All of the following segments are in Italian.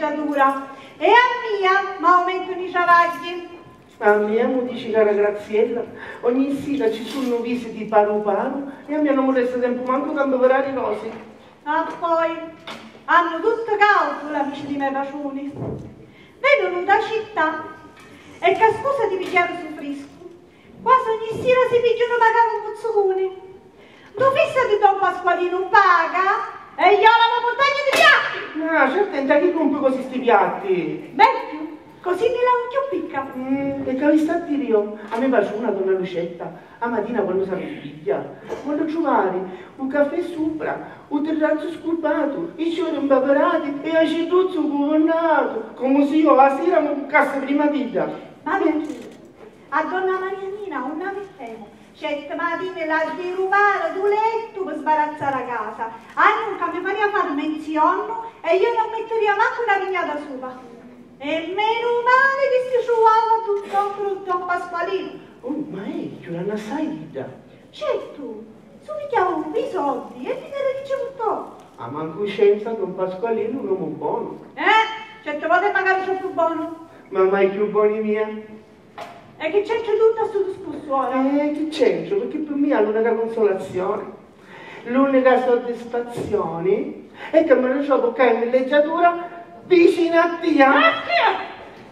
villeggiatura e a mia ma aumentano i travagli. A mia, mi dice cara Graziella, ogni sera ci sono visite paru paru e a mia non mi resta tempo manco tanto per le cose. Ah, poi hanno tutto cauto amici di me pacioni. Vedono da città e che scusa ti pigliare su frisco. Quasi ogni sera si pigliano magari un puzzolone. Tu fissa di Don Pasqualino paga e io la montagna di piatti! Ah, c'è attenta chi compri così sti piatti? Vecchio, così mi la occhio picca. Mm, e che vi sta a dire io? A me piace una donna Lucetta, a mattina quando si piglia, voglio trovare un caffè sopra, un terrazzo sculpato, i fiori impaperati e a cetuzzo coronato, come se io la sera mi bucasse prima vita. Ma vecchio, a donna Marianina una mettemo certe mattine la derubare du letto per sbarazzare la casa. Nunca mi faria fare menzione e io non metteria manco una vignata sopra. E meno male che si trovava tutto frutto a Pasqualino. Oh, ma è che non sai vita. Certo, su mi chiamo i soldi e mi ne ricevuto. A manco scienza Don Pasqualino un uomo buono. Eh, certe volte magari sono più buono. Ma mai più buoni mia? E che c'è tutto sto discussione? Eh, che c'entro? Perché per me è l'unica consolazione, l'unica soddisfazione è che me ne trovo che in villeggiatura vicino a te.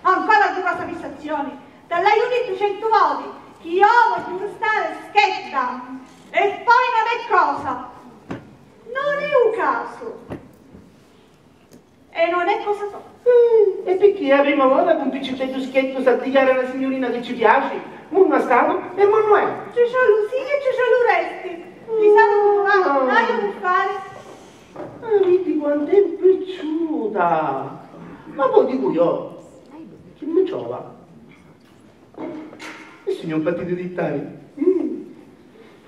Ancora di questa fissazione. Te l'hai unito cento volte. Che io voglio stare schietta. E poi non è cosa. Non è un caso. E non è cosa tua. E perché è la prima volta che un piccetto schietto sa dichiara una signorina che ci piace? Uno stato e Manuel. C'è Lucia e c'è Luresti. Ti sanno ah, dai a fare. Ah, vedi quanto è piaciuta. Ma poi dico io, che mi trova? E signor partito di Italia. Mm.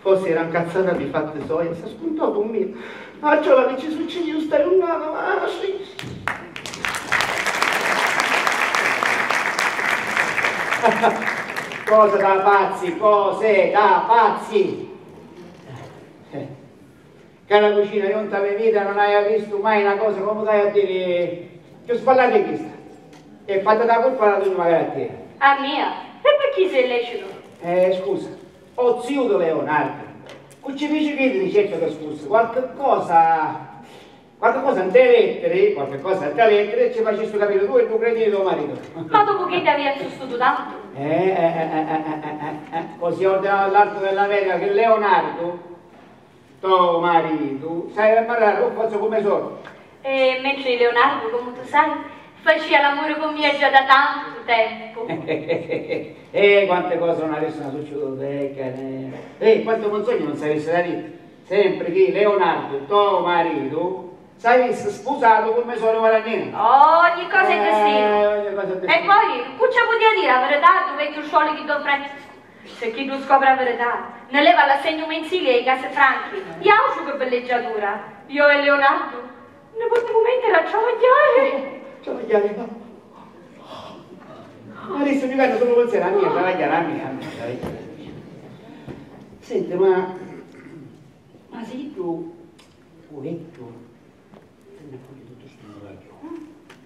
Forse era incazzata di fatte soia, si è spuntato con me. Ah, ciò la che ci succede, stai un anno, ah, sì. Cosa da pazzi, cose da pazzi. Eh. Cara cucina, io in tua vita non hai visto mai una cosa come dai a dire che ho sbagliato di questa. E fatta da colpa la tua magari a te. A mia? E perché sei lecito? Eh, scusa, ho zio Leonardo. Qui ci dice che ti cerca che scusa, qualche cosa qualche cosa in te lettere, qualche cosa in te lettere ci facessi capire tu e tu credi di tuo marito. Ma dopo che ti avevi studiato tanto? Eh, eh, eh, eh, così ordinato all'alto della vega che Leonardo, tuo marito, sai parlare o forse come sono. E mentre Leonardo, come tu sai, faceva l'amore con mia già da tanto tempo. e quante cose non avessero succeduto, eh, cane. E quanto menzogno non si avesse da dire. Sempre che Leonardo, tuo marito, sai sposato come sono Guadagnino. Ogni cosa è destino. Eh. E poi, cosa podia dire la verità dove tu sciogli chi Don Francesco? Se chi non scopre la verità, ne leva l'assegno mensile ai case franchi. Io che belleggiatura. Io e Leonardo ne potremmo mettere a travagliare. Travagliare, no? Adesso mi guarda solo con sé, la mia, travagliare, la mia. Senti, ma... Ma sei tu, poetto,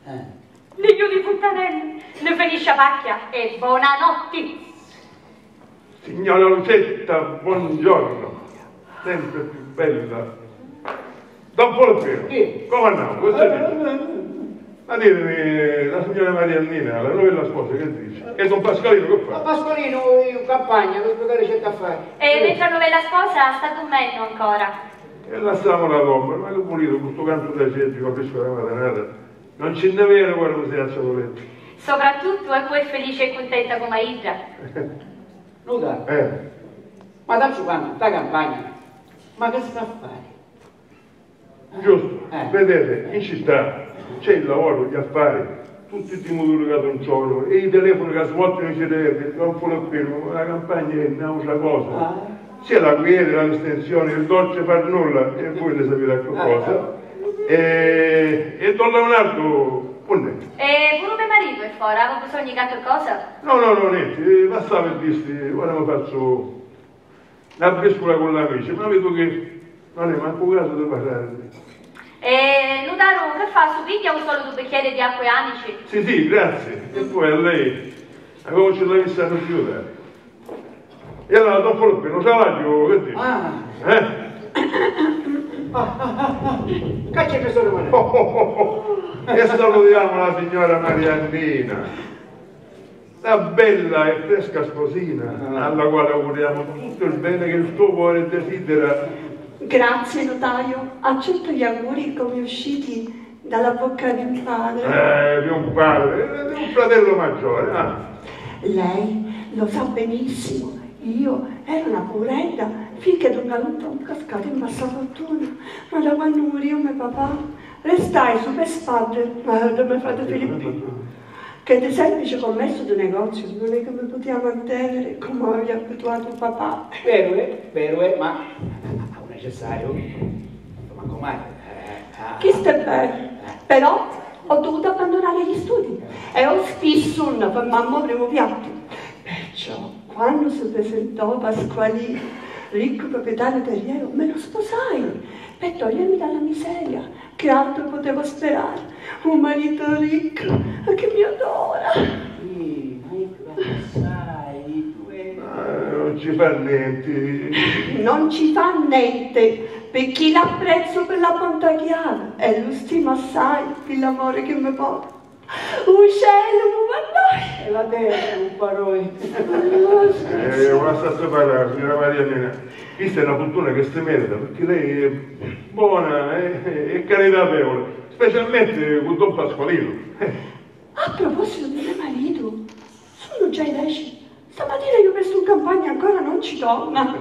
eh. Figlio di puttanelle, ne finisce pacchia e buonanotte. Signora Lucetta, buongiorno. Sempre più bella. Don Polpio, sì. come andiamo? Cosa dice? Ma ditemi, la signora Mariannina, la novella sposa, che dice? E Don Pasqualino che fa? Ma Pasqualino in campagna, per giocare c'è da fare. E mentre novella sposa sta dormendo ancora. E lasciamo la tomba, ma che pulito, questo canto da certi, capisco la maternata. Non ce n'è vero quando sei al savoletto. Soprattutto è poi felice e contenta come Idra. Luca, eh. ma dacci quando, sta campagna, ma che sta a fare? Giusto, eh. vedete, in città c'è il lavoro, gli affari, tutti i timori che un giorno, e i telefoni che svoltano i cervelli, non fuono fermo, la campagna è un'altra cosa. Ah. C'è la quiete, la distensione, il dolce per nulla, e voi ne sapete qualcosa. E, e Don Leonardo, buon E pure mio marito è fuori, aveva bisogno di qualche cosa? No, no, no, niente, bastava per dirti, ora mi faccio una briscola con l'amici, ma vedo che non è manco caso di parlare. E Nudaro, che fa? Su piglia un solo due bicchieri di acqua e anici? Sì, sì, grazie. E poi a lei, a come ce l'ha vista non chiudere. E allora, dopo lo prendo, salario, che dici? Ah, Eh? caccia che sono Oh, oh, oh, oh. E salutiamo la signora Mariannina. La bella e fresca sposina, alla quale auguriamo tutto il bene che il tuo cuore desidera. Grazie notaio, accetto gli auguri come usciti dalla bocca di un padre. Eh, di un padre, di un fratello maggiore. ah. Lei lo sa benissimo, io ero una poveretta finché Don Galunto è cascato in bassa fortuna. Ma da quando morì mio papà, restai su per spalle eh, da mio fratello Filippino, che di semplice commesso di negozio non è che mi poteva mantenere come aveva abituato papà. Vero è, vero è, ma è necessario. Ma com'è? Eh, ah. Chi sta bene? Però ho dovuto abbandonare gli studi e ho spisso una per mamma primo piatto. Perciò, quando si presentò Pasqualino, ricco proprietario terriero, me lo sposai per togliermi dalla miseria. Che altro potevo sperare? Un marito ricco che mi adora. Sì, ma sai, tu è... Ah, non ci fa niente. Non ci fa niente, per chi l'apprezzo per la bontà che ha e lo stimo assai per l'amore che mi porta. Un cielo, ma E la terra, un parole. Eh, basta separare, signora Mariannina. Questa è una fortuna che si merita, perché lei è buona e, e caritatevole, specialmente con Don Pasqualino. A proposito di mio marito, sono già i dieci. Stamattina io presto in campagna ancora non ci torna.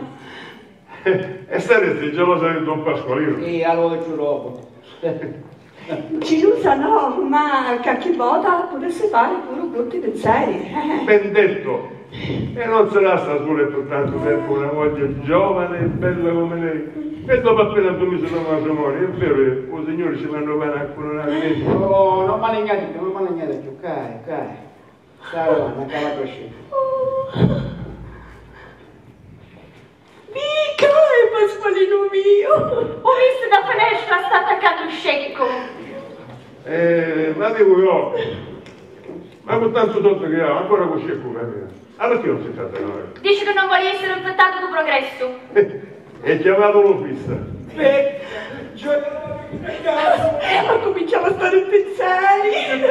E saresti gelosa di Don Pasqualino? E allora ci robo. Gelosa no, ma che volta potesse fare pure brutti pensieri. eh. Ben detto. E non sarà sta per tanto tempo una moglie giovane e bella come lei. E dopo appena tu mi sono matrimonio, è vero, i signori ci vanno bene a coronare. Oh, non malegnate, non malegnate più, cai, cai. Ciao, una cara prosciutta. Mica è Pasqualino mio. Ho visto da finestra sta attaccando il scecco. Eh, ma dico io, ma con tanto tutto che ha, ancora così è pure mia. Allora che non si tratta di noi? Dici che non vuoi essere infettato di progresso. E chiamato l'ufficio. Ma cominciamo a stare in pensieri.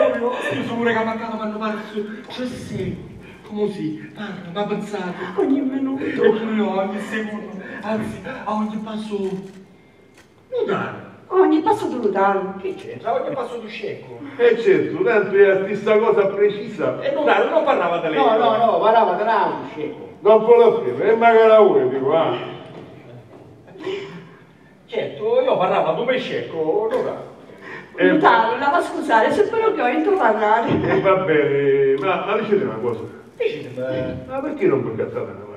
Scusa pure che ha mancato quando su. Cioè sì, come si parla, ma pensato. Ogni minuto. E pure io ogni secondo, anzi a ogni passo. Non dare. Ogni passo brutale. Che c'entra? Ogni passo di scecco. E certo, tanto è a questa cosa precisa. E non dare, non parlava da lei. No, no, no, parlava tra un scecco. Dopo la prima, e magari la vuoi, dico, ah. Certo, io parlavo come scecco, allora. E, Brutale, la va scusare, se però che ho intro parlare. e va bene, ma, ma dicete una cosa. Dicete, Ma perché non vi gattate una mano?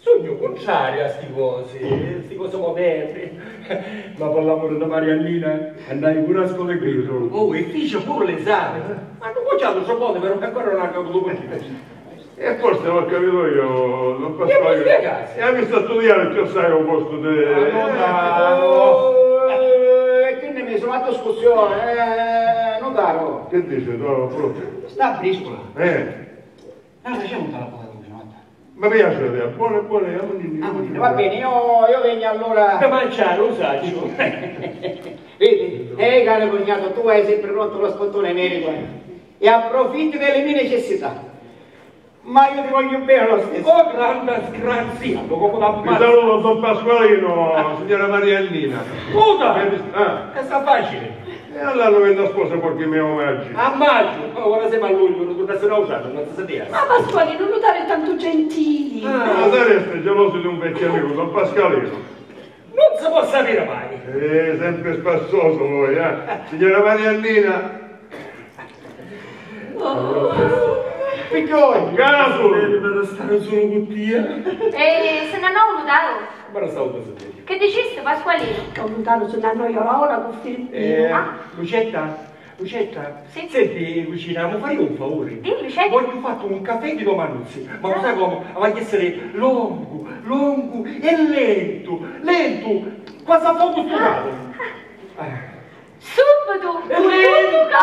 sogno contrario a sti cose, sti cose moderne. Ma per l'amore di Mariannina andai pure a scuola qui. Oh, e fece pure l'esame. Ma non facciamo so cose, però ancora non ha capito perché. E forse l'ho capito io, non posso E fare. E mi sta a studiare che sai un posto di... Ah, no. Eh, quindi mi sono fatto scussione, eh, non daro. Che dice tu, proprio? Sta a briscola. Eh, Non facciamo tutta la cosa di notte. ma piace a te, buone, buone, ammonini. Va bene, io, io vengo allora. Da mangiare, un saggio. Vedi, eh caro cognato, tu hai sempre pronto lo scottone nero guarda. e approfitti delle mie necessità. Ma io ti voglio bene lo stesso. Oh, grande sgraziato, come da Mi mazza. saluto Don Pasqualino, signora Mariannina. Scusa, Ah, che sta facile. E allora non vendo a sposa qualche mio omaggio. A maggio, oh, ora siamo a luglio, non torna a essere usato, non si sa Ma Pasquale, non notare tanto gentili. Ma sareste geloso di un vecchio amico, Don Pasqualino. Non si può sapere mai. Eh, sempre spassoso voi, eh. Signora Mariannina, Figlioli, caso! Per stare solo con tia. E se non ho voluto, Ma non stavo pensando. che diceste Pasqualino? Che ho lontano se ne noi ora con Filippino. Eh, Ah. Lucetta, Lucetta, Sì? senti vicina, mi fai un favore? Dimmi, Lucetta. Voglio fatto un caffè di Domanuzzi, ma lo sai come? Voglio essere lungo, lungo e lento, lento, quasi a fuoco studiato. Eh. Subito! Un lento,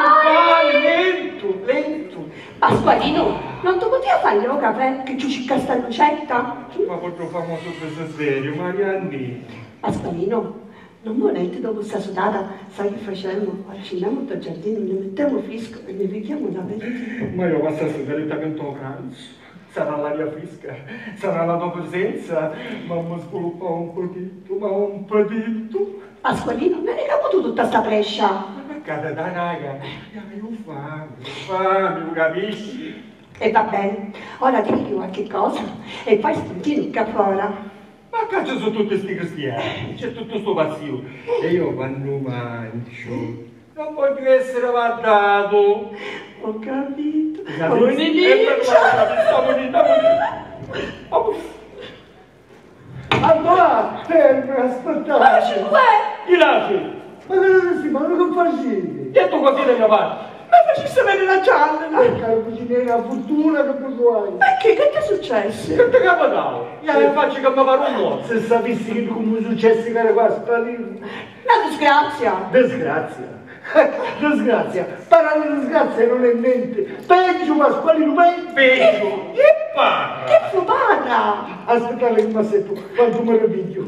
lento, lento. Pasqualino, non ti potevi fare il caffè che ci cerca sta lucetta? Ma quanto famoso questo serio, Marianni. Pasqualino, non volete dopo sta sudata, sai che facciamo? Accendiamo il giardino, ne mettiamo fresco e ne vediamo una bellissima. Ma io passo direttamente al pranzo. Sarà l'aria fresca, sarà la tua presenza, ma mi sviluppa un pochino, ma un pochino. Pasqualino, non hai potuto tutta sta prescia? Ma perché da raga? Io fame, fame, lo capisci? E va bene, ora dimmi qualche cosa e poi spuntino qua fuori. Ma cazzo sono tutti questi cristiani? C'è tutto sto vazio. E io quando mangio non voglio essere guardato. Ho capito. È lì. Oh, Allora, Ma aspettate. ci vuoi? Ti lasci? Ma cosa si fa? Ma che facete? Tu così da mia parte. Ma facessi vedere la gialla. Caro cuciniere, la fortuna che vuoi. Perché? Che ti è successo? Che ti capitavo? Io faccio che mi pare un uomo. Se sapessi che come successi che era qua sparito. Una disgrazia. Disgrazia. Disgrazia. Parlare di disgrazia non è niente. Peggio Pasqualino, peggio. Peggio. E parla. Che fumata! Aspettate che mi assetto, quanto me lo piglio.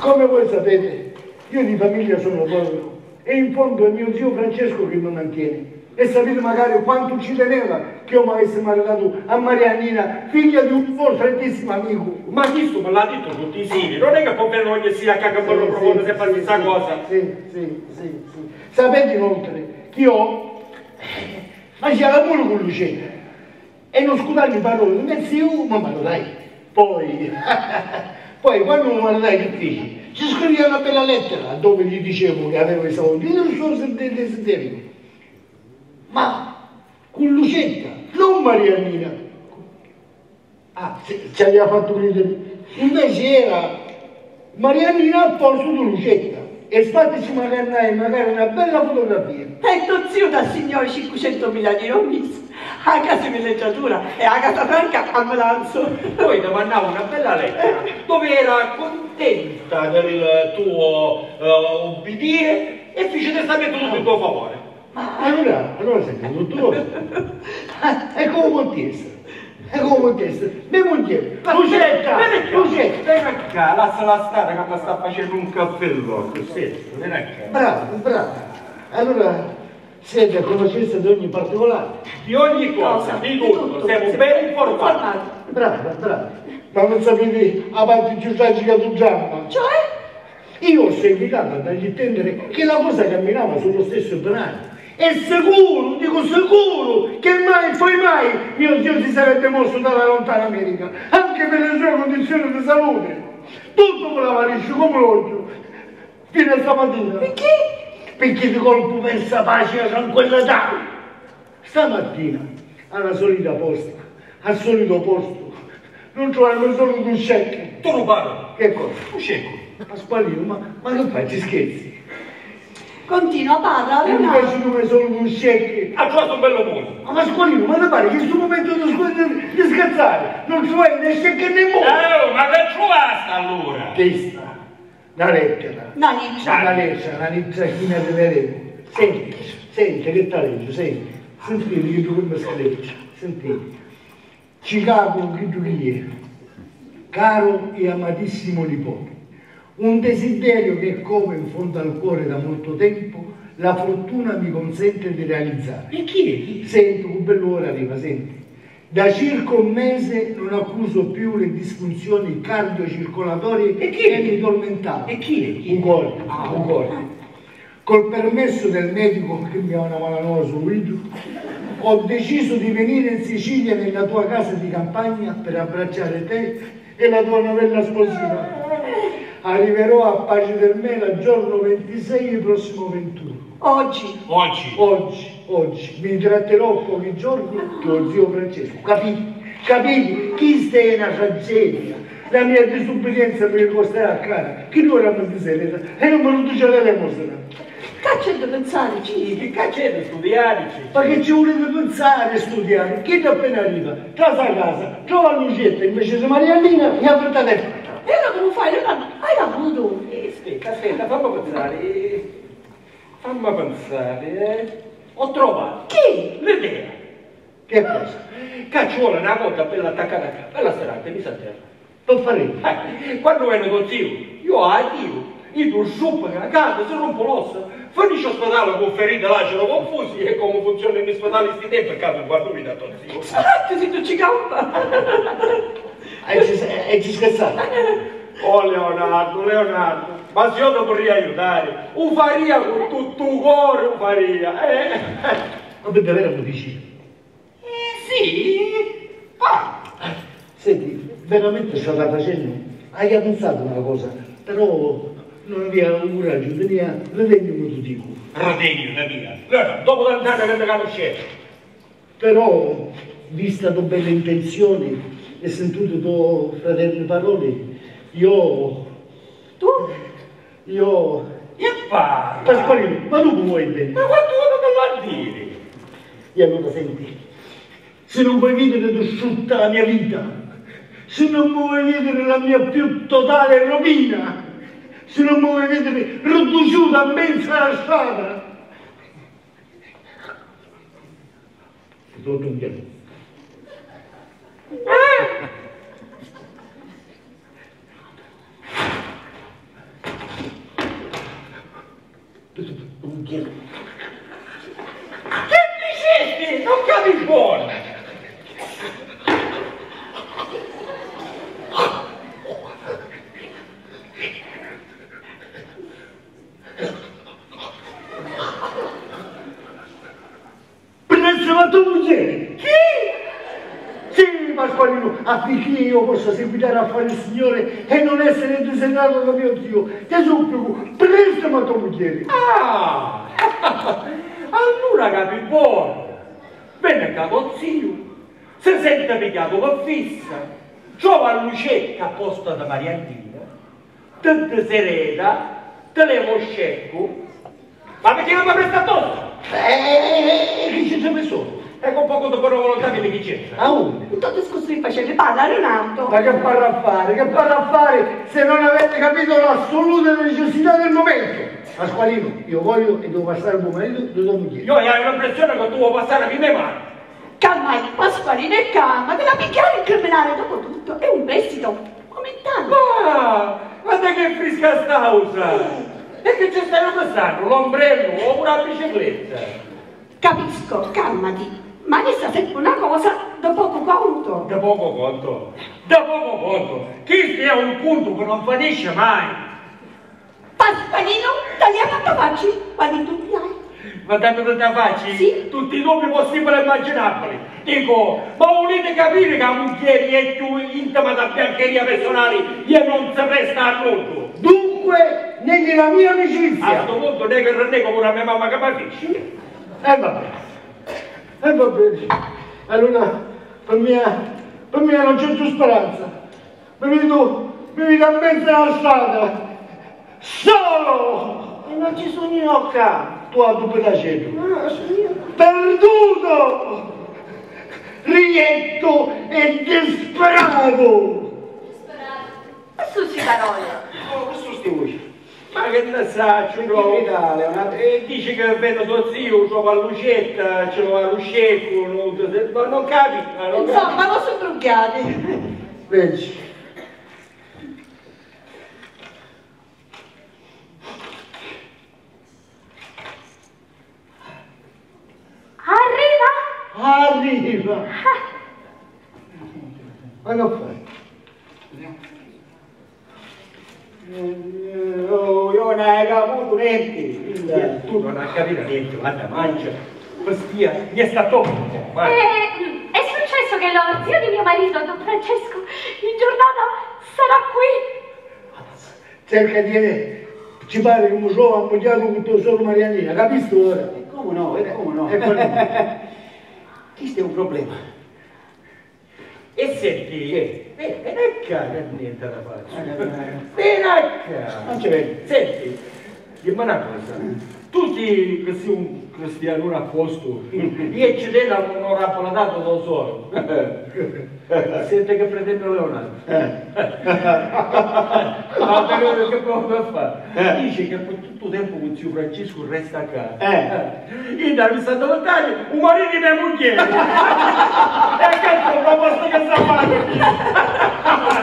Come voi sapete, io di famiglia sono povero e in fondo è mio zio Francesco che mi mantiene. E sapete magari quanto ci teneva che io mi avessi maritato a Mariannina, figlia di un suo strettissimo amico. Ma questo me l'ha detto tutti i sini. Non è che può ogni sia che me lo propone sempre la stessa cosa. Sì, sì, sì, sì. Sapete inoltre che io faccio lavoro con Lucetta e non scusarmi parole di mio zio, ma me lo dai. Poi, poi quando me lo dai che feci? Ci scriveva una bella lettera dove gli dicevo che avevo i soldi del suo desiderio. Ma con Lucetta, non Mariannina. Ah, se- ci aveva fatto ridere. Invece era Mariannina al posto di Lucetta. E fateci magari, magari una bella fotografia. E tuo zio dal signore 500.000 di Romis, a casa villeggiatura e a casa franca a Melanzo. Poi ti mandavo una bella lettera dove era contenta del tuo uh, ubbidire e fece testamento tutto in tuo favore. Allora, allora sei un dottore. E come essere? E come può essere? Mia moglie, Lucetta, Lucetta. Vieni qua, lascia la strada che mi sta facendo un caffè l'occhio, sì, vieni qua. Bravo, bravo. Allora, siete a conoscenza di ogni particolare. Di ogni cosa, di tutto, siamo ben informati. Bravo, bravo. Ma non sapete avanti giù tragica tu giamma? Cioè? Io ho seguitato a dargli intendere che la cosa camminava sullo stesso binario. E sicuro, dico sicuro, che mai, poi mai, mio Dio si sarebbe mosso dalla lontana America, anche per le sue condizioni di salute. Tutto voleva liscio come l'occhio, fino a stamattina. Perché? Perché di colpo pensa pace e tranquillità. Stamattina, alla solita posta, al solito posto, non troviamo solo due check. Tu non parli, Che cosa? tu cieco. Pasqualino, ma, ma che fai? Ci scherzi? Continua, parla, E mi Leonardo. pensi come solo due check? Ha trovato un bello mondo. Ma Pasqualino, ma ti pare che in questo momento di, di, di scherzare non ci vuoi né check né mo? Eh, ma che trovasta allora? Testa, la lettera, No, niente. la lettera, la letteratina che vedremo. Senti, senti, che te legge, senti. Sentite che tu come screccia, sentite. Chicago Ghidulie, caro e amatissimo nipote, un desiderio che come in fondo al cuore da molto tempo la fortuna mi consente di realizzare. E chi Sento, che bello ora arriva, senti. Da circa un mese non accuso più le disfunzioni cardiocircolatorie E chi? che mi tormentavano. E chi è? Chi? Un cuore, un cuore. Col permesso del medico che mi ha una malanova sul video, ho deciso di venire in Sicilia nella tua casa di campagna per abbracciare te e la tua novella sposina. Arriverò a Pace del Mela giorno 26 e prossimo 21. Oggi. Oggi. Oggi, oggi, mi tratterò pochi giorni con zio Francesco, capito? Capito? Chi sta in una tragedia? La mia disubbidienza mi costerà a cara. Chi non era molto serena e non me lo dice l'elemosina. Caccia da pensare, Sì, che cacete studiare? Ma che ci volete pensare e studiare? Chi da appena arriva, casa a casa, trova Lucetta invece di ha portato il E allora come fai? Non hai avuto? Eh, aspetta, aspetta, fammi pensare. Fammi pensare. eh. Ho trovato. Chi? L'idea. Che cosa? Cacciuola una volta bella attaccata a casa, bella serata, mi sa terra. Per fare Eh, quando viene tuo zio, io a Dio, io tu suppa che la casa si rompe l'ossa, finisce ospedale con ferite lacero confusi e come funziona in ospedale sti tempi, per caso quando mi da tuo zio. Salatti se tu ci campa. E ci, e ci scherzate? Oh Leonardo, Leonardo, ma se io ti vorrei aiutare, lo faria con tutto il cuore, lo faria, eh? Vabbè, davvero lo dici? Eh sì, fa. Senti, veramente stava facendo? Hai pensato una cosa, però non aveva un coraggio, tenia l'edegno motivo. Rodegno, la mia. Leonardo, dopo tant'anni che mi conoscevo, Però, vista le belle intenzioni e sentito tuo fratello parole, io, Tu? io, che fa? Pasqualino, ma tu vuoi bene? Ma quanto vuoi me lo dire? E allora senti, se non vuoi vedere distrutta la mia vita, se non vuoi vedere la mia più totale rovina, se non vuoi vedere riduciuta a mezza la strada, tutto un piano. Tutto Presso la tua moglie! Chi? Sì, Pasqualino, affinché io possa seguitare a fare il Signore e non essere disegnato da mio Dio, ti supplico, presto la tua moglie! Ah, allora capi buono. Venne capo zio, si sente pigliato per fissa, trova Lucetta apposta da Mariannina, tante serena, te levo scecco, ma perché non mi presta addosso? E chi ci sei messo? E con poco di buona volontà mi chi c'entra. A onde? Tutto scusi di facere parla Leonardo. Ma che parla a fare? Che parla a fare se non avete capito l'assoluta necessità del momento? Pasqualino, io voglio e devo passare un momento di tua moglie. Io ho l'impressione che tu vuoi passare a mie mani. Calma, Pasqualino e calma, te la picchiare il criminale dopo tutto. È un prestito momentaneo. Ah, guarda che frisca sta usa! E che ci stai passando? L'ombrello o una bicicletta? Capisco, calmati. Ma questa è una cosa da poco conto. Da poco conto, da poco conto. Chi sia un punto che non finisce mai. Pasqualino, tagliamo a facci, quali dubbi hai? Ma dammi da facci Sì. tutti i dubbi possibili e immaginabili. Dico, ma volete capire che la moglie è più intima da biancheria personale e non si presta a nudo? Dunque, negli la mia A amicizia. questo punto nego e nego pure a mia mamma che mi. E va bene. E va bene. Allora, per mia, per mia non c'è più speranza. Mi vedo, mi vedo a mezzo della strada. Solo! E non ci sono gnocca. Tu a due pedacetto. No, sono io. Perduto! Rietto e disperato! Su si parole. Oh, questo sti voci. Ma che ne sa, ci trovo. E dici che vedo tuo zio, trova Lucetta, ce l'ho a Lucecco, non, non capi. ma non. Insomma, non sono truccati. Vedi? Arriva? Arriva! Ma che fai? Oh, io non hai avuto niente. Tu non hai capito niente, guarda, mangia. Stia, mi è stato guarda. Eh, è successo che lo zio di mio marito, Don Francesco, in giornata sarà qui. Cerca di, Ci pare che mi sono ammuggiato con tuo solo Marianina, capisci ora? E come no, e come no? Ecco lì. Questo è un problema. E senti, eh, eh, non è che niente da fare. Venacca! Non ci vedi. Senti, dimmi una cosa. Tutti che sei un cristiano a posto, io ci devo un onorato dato lo so. Senti che pretende Leonardo. Ma però che può fare? Dice che per tutto il tempo con zio Francesco resta a casa. Eh. Io da mi stato lontano, un marito di mia moglie. E cazzo, proposto che sta facendo.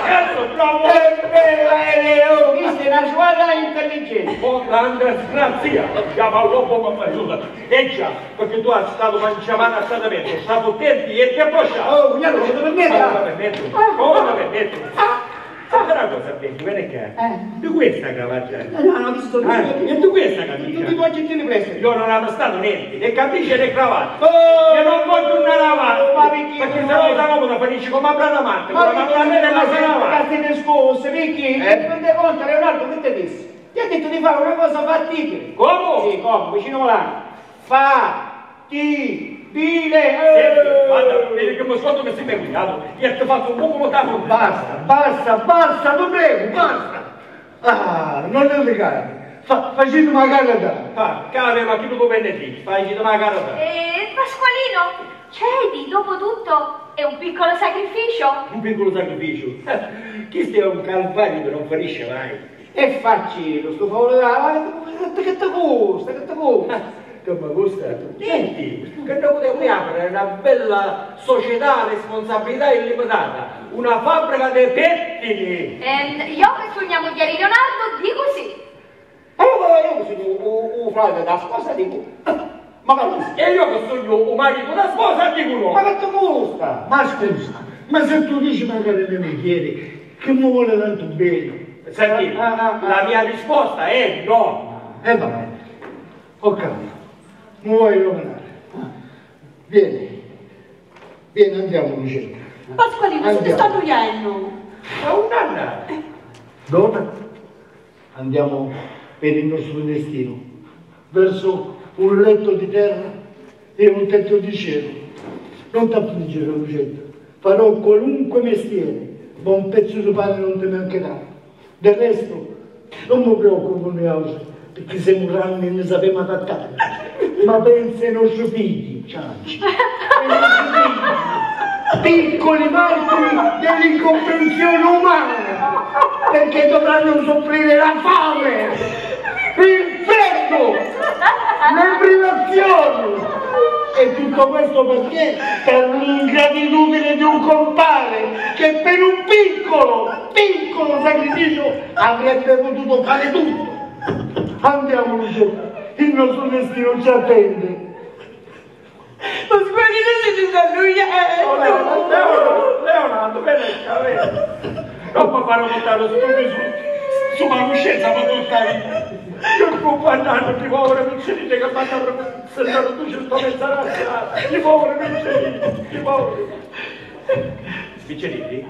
Cazzo, provo. È vero, è vero, questa è una squadra intelligente. Oh, grande grazia, chiama l'uomo come aiuta. E già, perché tu hai stato mangiamano a statamento, sei stato attenti e ti hai bruciato. Oh, cugnato, lo Come permetta? la permetto? Come la permetto? Sapete una cosa, Becchi, vieni qua. Tu questa cavaggia? No, no, visto Ah, e tu questa Tutti i camicia? tuoi aggettini prestiti. Io non avevo stato niente, né camicia né cravatta. Oh! Io non voglio tornare avanti, Ma perché? se no da uomo finisce come a Bradamante, Ma con la mano nella ma cazzi scusa, Vicky, Eh? ti rende conto, Leonardo, che ti disse? Ti ha detto di fare una cosa fattibile. Come? Sì, come, vicino là. Fattibile. Senti, guarda, vedi che mi scontro che sei meritato, io ti ho fatto un buco notato. Basta, basta, basta, ti prego, basta. Ah, non è legale. Fa, facete una gara da. Ah, cave, ma chi tu può venerdì? Fai ci una cara da. E Pasqualino, cedi, dopo tutto è un piccolo sacrificio. Un piccolo sacrificio. Questo è un calvario che non finisce mai. E facci lo sto favore là, che ti gusta, che ti gusta. Come gusta? Senti, che noi potremmo aprire una bella società a responsabilità illimitata, una fabbrica di pettini. Ehm, io che sogniamo di Leonardo dico sì. E io, io sono un frate da sposa dico, ma che? E io che sogno un marito da sposa dico no. Ma che ti gusta? Ma scusa, ma se tu dici magari non mi chiedi, che mi vuole tanto bene? Senti, Ah, ah, ah. la mia risposta è no. E va bene, ho capito. Mi vuoi rovinare? Vieni, vieni, andiamo Luciana. Pasqualino, se ti Andiamo. sta annoiando. Ma un'anna. Dove? Andiamo per il nostro destino, verso un letto di terra e un tetto di cielo. Non ti affliggere, Lucetta, farò qualunque mestiere, ma un pezzo di pane non ti mancherà. Del resto, non mi preoccupo di cose, perché siamo grandi e ne sappiamo adattare. Ma pensa ai nostri figli, Cianci, ai nostri piccoli martiri dell'incomprensione umana, perché dovranno soffrire la fame, il freddo, le privazioni. E tutto questo perché? Per l'ingratitudine di un compare che per un piccolo, piccolo sacrificio avrebbe potuto fare tutto. Andiamo, Lucio, il nostro destino ci attende. Se ti sta Oh, Leonardo, annoiando. Leonardo, Leonardo, vieni. Non mi fanno montare su tutti su, su una coscienza ma tutt'ai. Io compagnato di povere piccerine che fanno sentare tu ci sto razza. Di povere piccerine, di povere. Piccerini?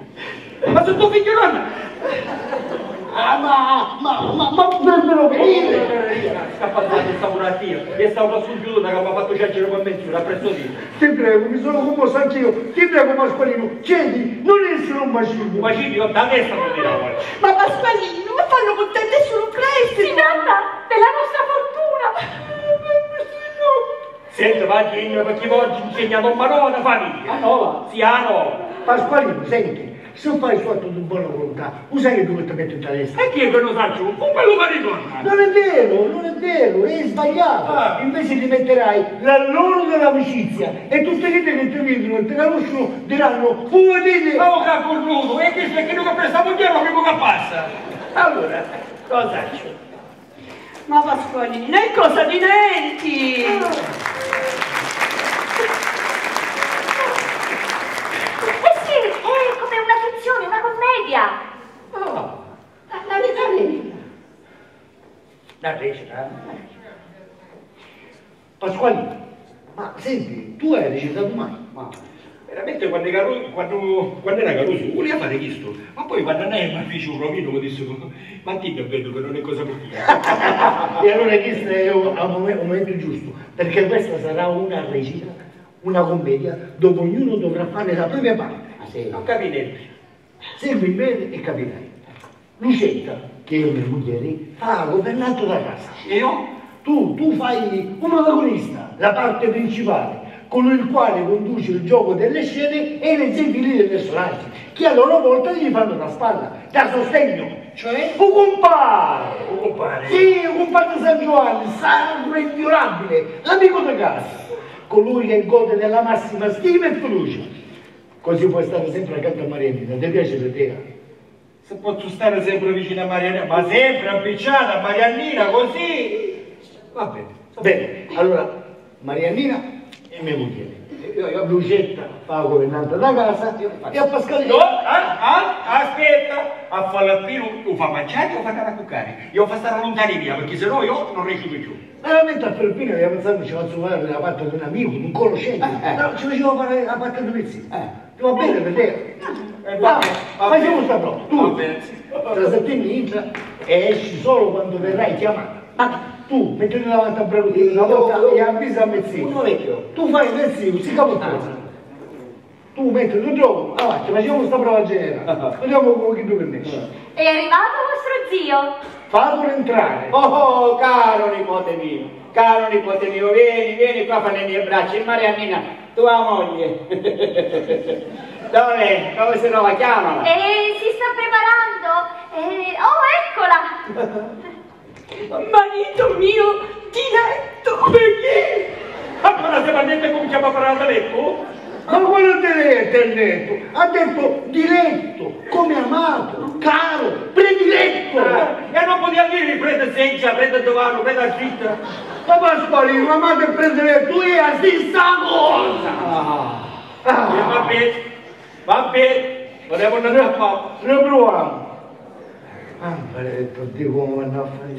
Ma sono tuo figlio nonna! Ah, ma, ma, ma, ma, nemmeno venire! Scappato di sta murattia e sta una suggiuta che mi ha fatto ciaccere con me, a presto di. Ti prego, mi sono commosso anch'io. Ti prego, Pasqualino, chiedi, non essere un macigno. Ma ci io da destra non dirò oggi. Ma Pasqualino, mi fanno contente solo Si prestito. tratta della nostra fortuna. Senti, va in perché oggi insegnato un manò da famiglia. Ah, no, Sì, ah no. Pasqualino, senti, se fai fatto di buona volontà, usai dove ti metti in testa. E chi è che non sa giù? Un bello marito. Non è vero, non è vero, è sbagliato. Ah. Invece ti metterai l'alloro dell'amicizia e tutte le che ti vedono e ti conoscono diranno, vuoi vedere? Ma che cornuto, e chi è che non presta dietro che che passa? Allora, cosa faccio? Ma Pasqualino, è cosa di denti. Eh sì, è come una finzione, una commedia. Oh, la, la recita. la recita. Pasqualino, ma senti, tu hai recitato mai? Ma veramente quando, Caruso, quando, quando era Caruso voleva fare questo, ma poi quando andai a fece un rovino mi disse ma ti vedo che non è cosa per te. e allora questo è un, un momento giusto, perché questa sarà una recita, una commedia dove ognuno dovrà fare la propria parte. Ah, sì. Non capite? Segui bene e capirai. Lucetta, che è mia moglie, fa la governante da casa. E io? Tu, tu fai un protagonista, la parte principale, con il quale conduce il gioco delle scene e le esempi dei personaggi, che a loro volta gli fanno da spalla, da sostegno. Cioè? Un compare! Un compare? Sì, un compare San Giovanni, sacro e inviolabile, l'amico di casa, colui che gode della massima stima e fiducia. Così puoi stare sempre accanto a Marianina, ti piace l'idea? Se posso stare sempre vicino a Marianina, ma sempre appicciata a Mariannina, così. Va bene. Bene, allora Mariannina e mia moglie. Io, Lucetta fa la governante da casa e a Pascalino. No, ah, ah, aspetta, a il pino lo fa mangiare o fa andare a cuccare? Io fa stare lontani via, perché sennò io non riesco più. Veramente a Filippino abbiamo pensato che ci faccio fare la parte di un amico, di un conoscente, Eh, eh. però ci facevo fare la parte di pezzi. Eh. Va bene per te? Eh, va va Facciamo bene. sta prova. Va Tu, tra settimane entra e esci solo quando verrai chiamato. Ma tu, mettiti davanti a Bragotino una volta e avvisa a Mezzino. Uno vecchio. Tu fai il Mezzino, si capotta. Tu metti il trovo, avanti, facciamo questa prova generale. Vediamo come chi tu che esce. È arrivato vostro zio? Fatelo entrare. Oh, caro nipote mio, caro nipote mio, vieni, vieni qua fra le mie braccia, il Mariannina, tua moglie. Dove? Dove si trova? Chiamala. E si sta preparando? E... Oh, eccola! Marito mio, diletto, perché? Ancora se mandate cominciamo a parlare da letto? Ma quello diletto ha detto, ha detto diletto, come amato, caro, prediletto. E non poteva dire prende senza, prende dovano, prende dritta. Ma Pasqualino, amato e prediletto è la stessa cosa. E va bene, va bene, volevo andare a fa. Ne proviamo. Ah, maledetto Dio, come vanno a fare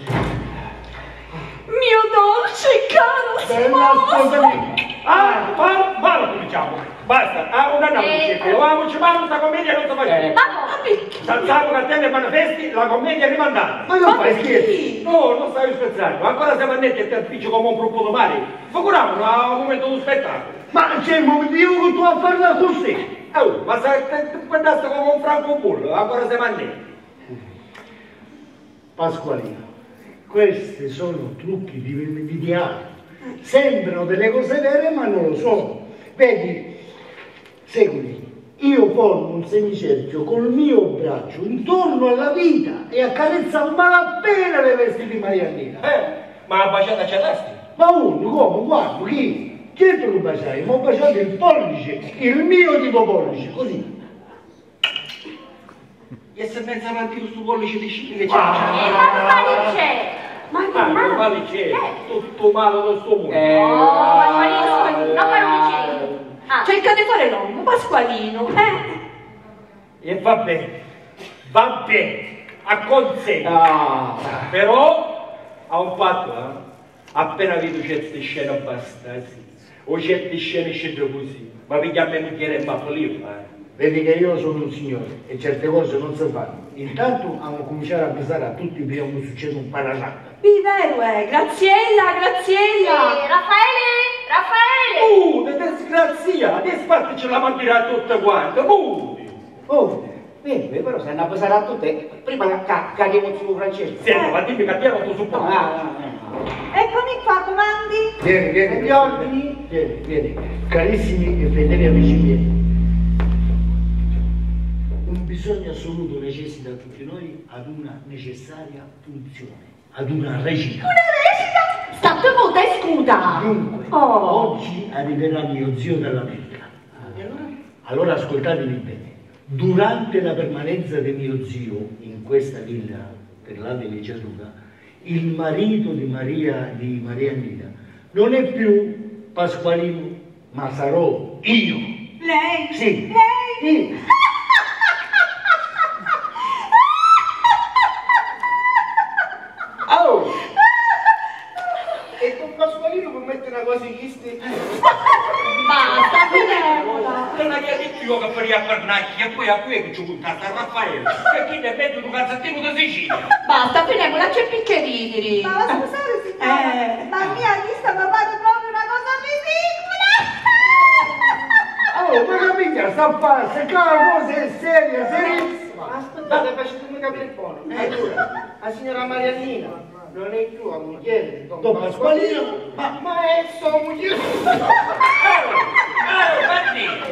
Mio dolce caro sposa mia. Ah, ma lo cominciamo. Basta, ah, un anno Eh. ci Avevamo ci fanno questa commedia non si fa Eh. Ma? Saltiamo cartelle e manifesti, la commedia è rimandata. Ma non fai scherzo. No, non stai scherzando, ancora siamo andati a terficio come un gruppo domani. Figuriamo, a un momento di spettacolo. Ma c'è il motivo che tu a farla così. Oh, ma se te, te guardaste come un francobollo, ancora siamo andati. Pasqualino, questi sono trucchi di, di teatro. Sembrano delle cose vere, ma non lo sono. Vedi, seguimi. Io formo un semicerchio col mio braccio intorno alla vita e accarezzo a malapena le vesti di Mariannina. Eh, ma la baciata c'è tasti? Ma uno, come? Guarda, chi? Chi è tu che baciai? Ma ho baciato il pollice, il mio tipo pollice, così. E se mezzo avanti questo pollice di scippi che c'è? Eh, ma quale c'è? Ma che Ah, male! non vale c'è, tutto male da sto mondo. Eh, Oh, Pasqualino, non fare un vicino. Ah, Cerca di fare l'uomo, Pasqualino, eh? E va bene, va bene, acconsegno. Ah, Però ha un fatto, eh? appena vedo certe scene basta, sì. O certe scene scendono così, ma pigliamo e non chiede ma poliva, eh. Vedi che io sono un signore e certe cose non si fanno. Intanto dobbiamo cominciare a avvisare a tutti che non succede un parasacca. Vivero, eh! Graziella, Graziella! eh, Raffaele, Raffaele! Uh, che disgrazia, adesso fateci la mangiare tutte quante, muti. oh, vedi, però se ne passare a tutte, prima ca- cadiamo su Francesco. Senti, ma dimmi che abbiamo tu supporto. no, no, no. Eccomi qua, comandi! Vieni, vieni. Gli ordini? Vieni, vieni. Carissimi e fedeli amici miei. Bisogno assoluto necessita tutti noi ad una necessaria funzione, ad una recita. State muta e scuda! Dunque, Oh. oggi arriverà mio zio dall'America. E allora? Allora ascoltatemi bene. Durante la permanenza di mio zio in questa villa per la villeggiatura, il marito di Maria, di Maria Annina non è più Pasqualino, ma sarò io. Lei? Sì. Lei? Sì. Faria per nacchi e poi a qui che ci puntato a Raffaele. Perché ne metto un calzettino da Sicilia. Basta, finiamo, non c'è più che ridere. Ma scusate signora, Eh. ma mia vista mi pare proprio una cosa ridicola! Oh, ma capite, sta fa, se la cosa è seria, serissima. Aspettate, facetemi capire il buono. Allora, la signora Mariannina non è tua moglie, Don Don Pasqualino, Pasqualino. ma, ma è sua moglie. Eh, Martino.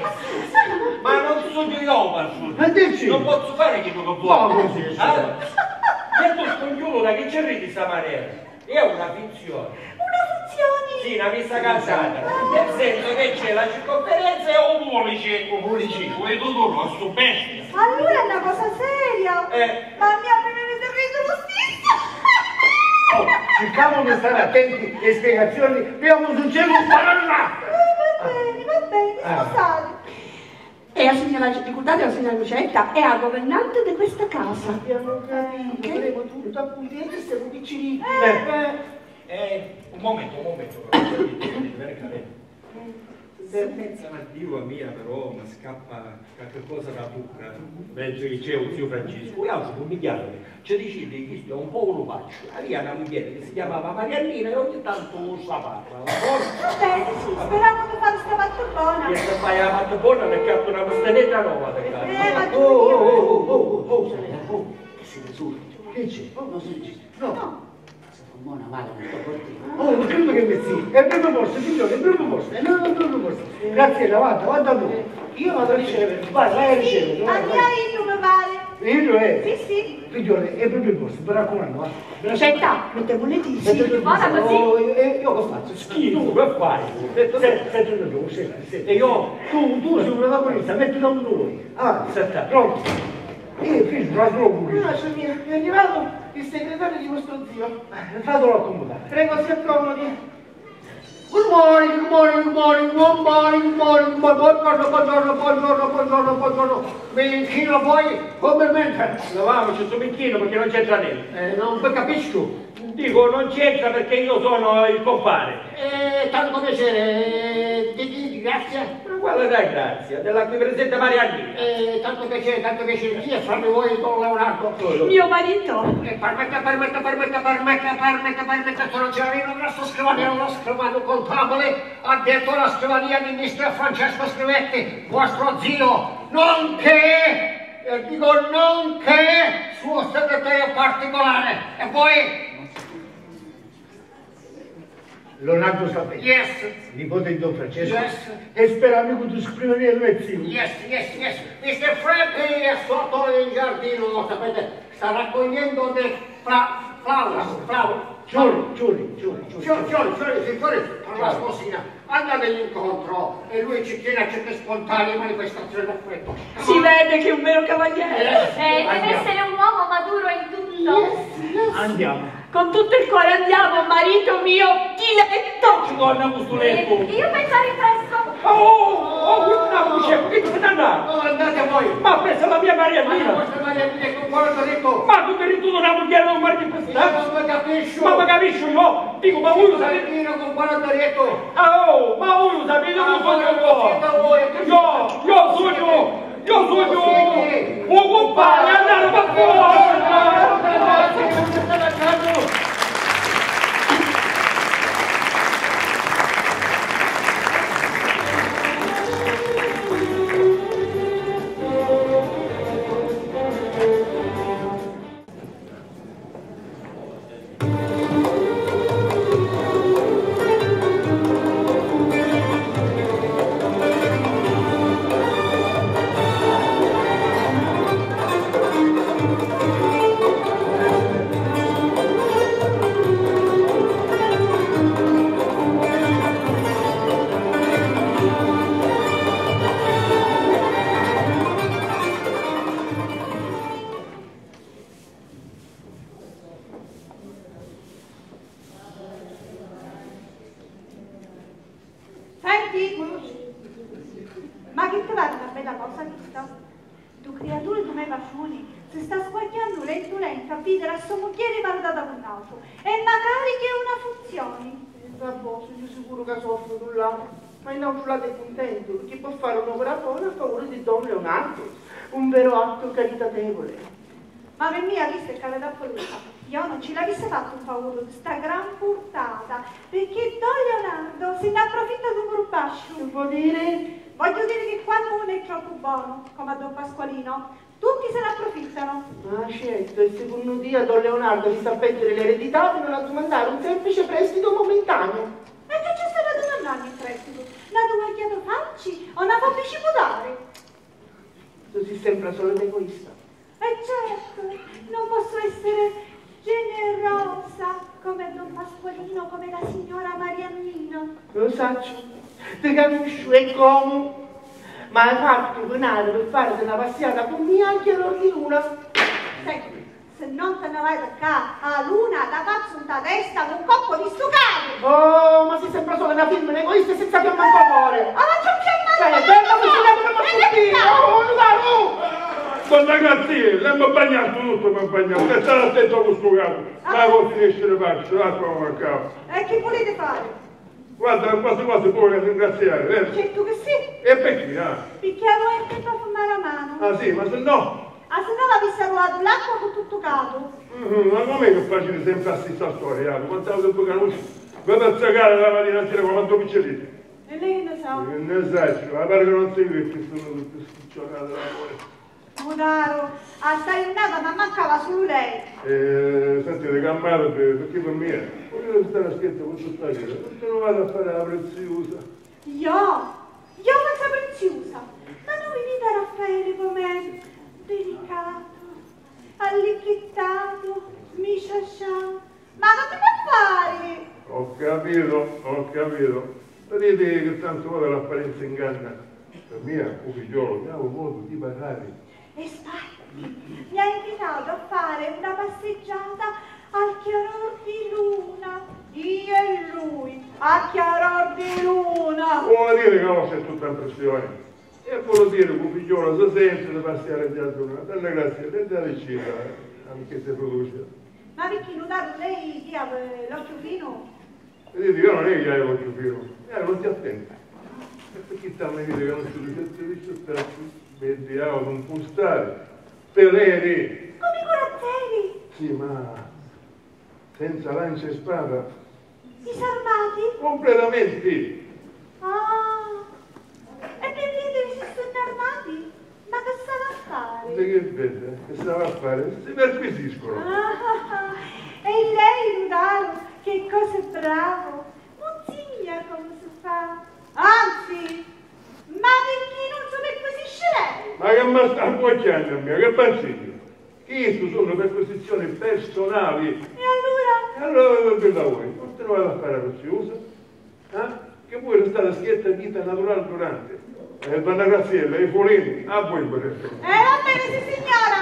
Ma non sono io. Ma dici? Non posso fare che Ma vuoi. così, sì. Eh? Detto scongiuro da che ci ridi di sta maniera? È una finzione. Una funzione! Sì, una vista calzata. Nel senso che c'è la circonferenza e un police. Un police. Vuoi tu tu, a sto bestia. Allora è una cosa seria! Eh. Ma mia prima avete riso lo stesso! Oh, cerchiamo di stare attenti alle spiegazioni, abbiamo successo un parallà. Va bene, va bene, Ah. scusate. E la signora, ricordate la signora Lucetta è la governante di questa casa. Abbiamo capito, faremo tutto a punti stiamo piccini. Eh. Eh, un momento, un momento. Vieni. Se pensa a Dio mia però mi scappa qualche cosa da bocca mentre dicevo zio Francesco e altro non mi chiama ci dice che questo è un po' un paccio aveva una moglie che si chiamava Mariannina e ogni tanto lo sapeva Va bene, sì, speravo di fare sta fatta buona. e se fai la fatta buona perché ha una costanetta nuova per Eh, ma Oh, oh, Giulia... oh, oh, oh, oh, oh. Che siete subito? Che c'è? Oh, non si dice. No. Buona male, non sto portino. Oh, ma credo che mi sì. È il primo posto, signore, è il primo posto. È il primo posto. Grazie, vada, vada a voi. Io vado a ricevere. Vai, vai a Sì, ricevere. vai, andiamo in mi pare. Io è. Sì, sì. Figliole, è proprio il posto, mi raccomando, va. Lucetta, mettiamo le tisi. Buona così. Oh, io, io che faccio? schifo che fai Senti, senti un attimo, senti, e io Tu, tu sei un protagonista, metti da noi. Ah, senta, pronto. Io figlio, la trovo. No. È arrivato il segretario di vostro zio. Fatelo accomodare. Prego, si accomodi. Good morning, good morning, good morning, good morning, good morning, buongiorno, buongiorno, buongiorno, buongiorno, buongiorno. Mi inchino poi come mentre. lavamoci sto bicchino perché non c'entra niente Eh, non capisco. dico non c'entra perché io sono il compare Eh, tanto piacere, di, di, di, grazie. Quale dai grazia della qui presente Mariannina Eh, tanto piacere, tanto piacere. Chi è fra di voi, Don Leonardo? Mio marito. Eh, permetta, permetta, permetta, permetta, permetta, permetta, sono Gianino, la sua scrivania, lo scrivano contabile, ha detto la scrivania di mister Francesco Scrivetti, vostro zio, nonché, e dico nonché, suo segretario particolare. E poi... Leonardo Sappetti, Yes, nipote di Don Francesco, Yes. e spero amico di scrivania del mio zio. yes, yes, yes. Mr. Frankie è sotto il giardino, sapete, sta raccogliendo dei fra, flowers, flowers. Giuri, giuri, giuri, giuri. Fiori, fiori, fiori, fiori, fiori, per la sposina. Andate incontro e lui ci tiene a certe spontanee manifestazioni d'affetto. Si vede che è un vero cavaliere. Eh, deve essere un uomo maturo in tutto. Andiamo. Con tutto il cuore andiamo, marito mio, diletto. ci torna questo Eh, letto io penso al rinfresco. oh oh una voce che dove sta andando Dove andate voi? ma ha preso la mia Ma la Mariannina vostra Maria ho detto? ma tu per tu non hai chiaro un marito Io questo non capisco. ma mi capisci io dico ma voi lo sapete Salentino con ho detto? Ah, oh, ma voi lo sapete Ma che sono voi lo sapete io? che Io, io sono, io sono siete? un compare, andare per fuori! Senti? Lento lento a vivere a sua moglie valutata con un altro. E magari che una funzione. Vabbè, sono sicuro che soffro l'altro. Ma innauculate è contento perché può fare un'opera buona a favore di Don Leonardo, un vero atto caritatevole. Ma per mia vista è carità voluta. Io non ce l'avesse fatto un favore di sta gran portata, perché Don Leonardo se ne approfitta di un gruppascio. Che vuol dire? Voglio dire che quando uno è troppo buono, come a Don Pasqualino, tutti se ne approfittano. Ah, certo, e secondo dia Don Leonardo vi sta a perdere l'eredità per non addimandare un semplice prestito momentaneo. E che c'è stato domandare in prestito? Una domandata facci o una fabbrici podare? Tu sei sempre solo un egoista. E certo, non posso essere generosa come Don Pasqualino, come la signora Mariannina. Lo saccio, ti capisco e come, ma hai fatto denaro per fare una passata con me anche all'ora di luna. Senti, se non te ne vai da qua a luna, da faccio in ta testa con un coppo di stucare. Oh, ma sei sempre solo una firma egoista senza più manco cuore. Ah, ma c'è un Cioè, male! certo che ci devono sentire, oh, Lugaro! Buon ragazzi, l'abbiamo bagnato tutto, mi ha bagnato. E stare attento a questo capo. Ma poi finisce le facce, l'acqua a capo. E che volete fare? Guarda, queste cose pure ringraziare, vero? Certo che sì, E perché, ah? perché a voi è tempo a fumare a mano. Ah sì, ma se no... Ah, se no l'avesse ruolato l'acqua con tutto cato. Mhm, ma com'è che facile sempre a questa storia? Quanto tempo che non usci? Vado a zagare la mattina sera con quanto picciolini. E lei che ne sa? Ne sai, ma pare che non si vede che sono tutte spicciolate d'amore. Mudaro, a stare nata ma mancava solo lei. Eh, sentite, calmate perché per me. Voglio stare scherzo con tutta chiesa, perché non vado a fare la preziosa. Io? Io faccio preziosa. Ma non mi dite Raffaele com'è delicato, allicchettato, misciasciato. Ma che può fare? Ho capito, ho capito. Vedete che tanto ora l'apparenza inganna. Per me, un figliolo, ha un modo di parlare. E Spagni mi ha invitato a fare una passeggiata al chiaror di luna. Io e lui, a chiaror di luna. Vuole dire che non c'è tutta impressione. E vuol dire che un figliolo si sente di passare in teatro una bella grazia, dentro la vicina, anche se produce. Ma perché Nudaro lei dia l'occhio fino? Vedete, io non è che gli hai l'occhio fino, eh, non ti attenti. E perché stanno a dire che non si ricette di ah, non può stare. Peleri! Come i corazzeri, Sì, ma senza lancia e spada, disarmati. completamente. Ah, e per dire che si sono armati? Ma che stava a fare? che vede? Che stava a fare? Si perquisiscono. Ah, e lei, Nudaro, che cosa è bravo. Non signa come si fa. Anzi, ma perché non si perquisisce lei? Ma che mi appoggiando a me? Che pensi? Queste sono perquisizioni personali. E allora? E allora che da voi? Continuate a fare preziosa? Eh? Che voi restate schietta vita naturale durante. E Donna Graziella, i folini, a voi per esempio. Eh, va bene, sì signora.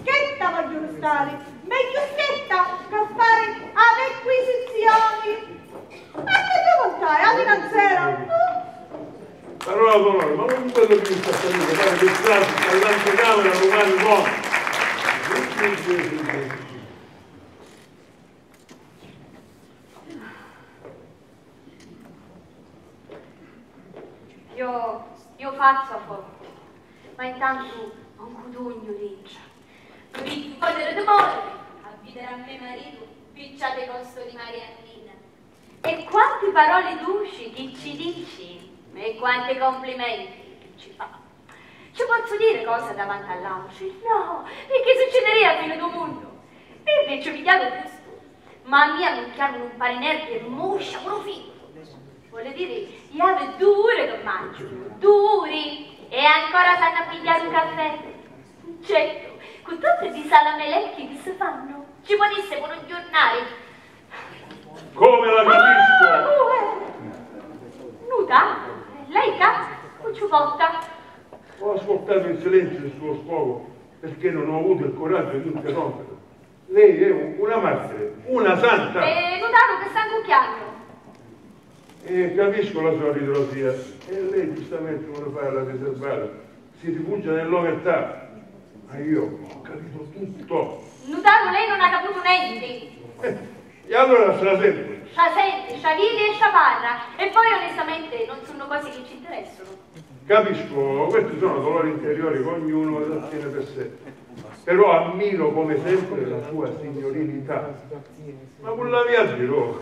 Schietta vogliono stare. Meglio schietta che fare a perquisizioni. Ma che devo contare? A finanziera? Parola d'onore, ma non vedo più questa fare che strano, sta tante camere, domani no. Io, io faccio a forte, ma intanto ho un cudugno riccio. Mi voglio di morire a me marito picciate costo di Mariannina. E quante parole dolci che ci dici e quanti complimenti che ci fa. Ci posso dire cosa davanti all'auci? No, perché succederebbe a fine del mondo. E invece mi chiamo giusto. Ma a mia mi chiamano un parinerdi e muscia, profilo. Vuole dire, io avevo dure che mangio, duri, e ancora sanno a pigliare un caffè. Certo, con tutte di salamelecchi che si fanno, ci potesse con un giornale. Come la capisco? Eh. Nuda, lei cazzo, non ci porta. Ho ascoltato in silenzio il suo sfogo perché non ho avuto il coraggio di interromperlo. Lei è un- una martire, una santa. E Nudaro che sta incucchiando. E capisco la sua ritrosia. E lei giustamente vuole fare la riservata. Si rifugia nell'omertà. Ma io ho capito tutto. Nudaro lei non ha capito niente. Eh, E allora se la senti? Sciasenti, sciavili e sciaparra. E poi onestamente non sono cose che ci interessano. Capisco, questi sono dolori interiori che ognuno tiene per sé. Però ammiro come sempre la sua signorilità. Ma con la mia dirò,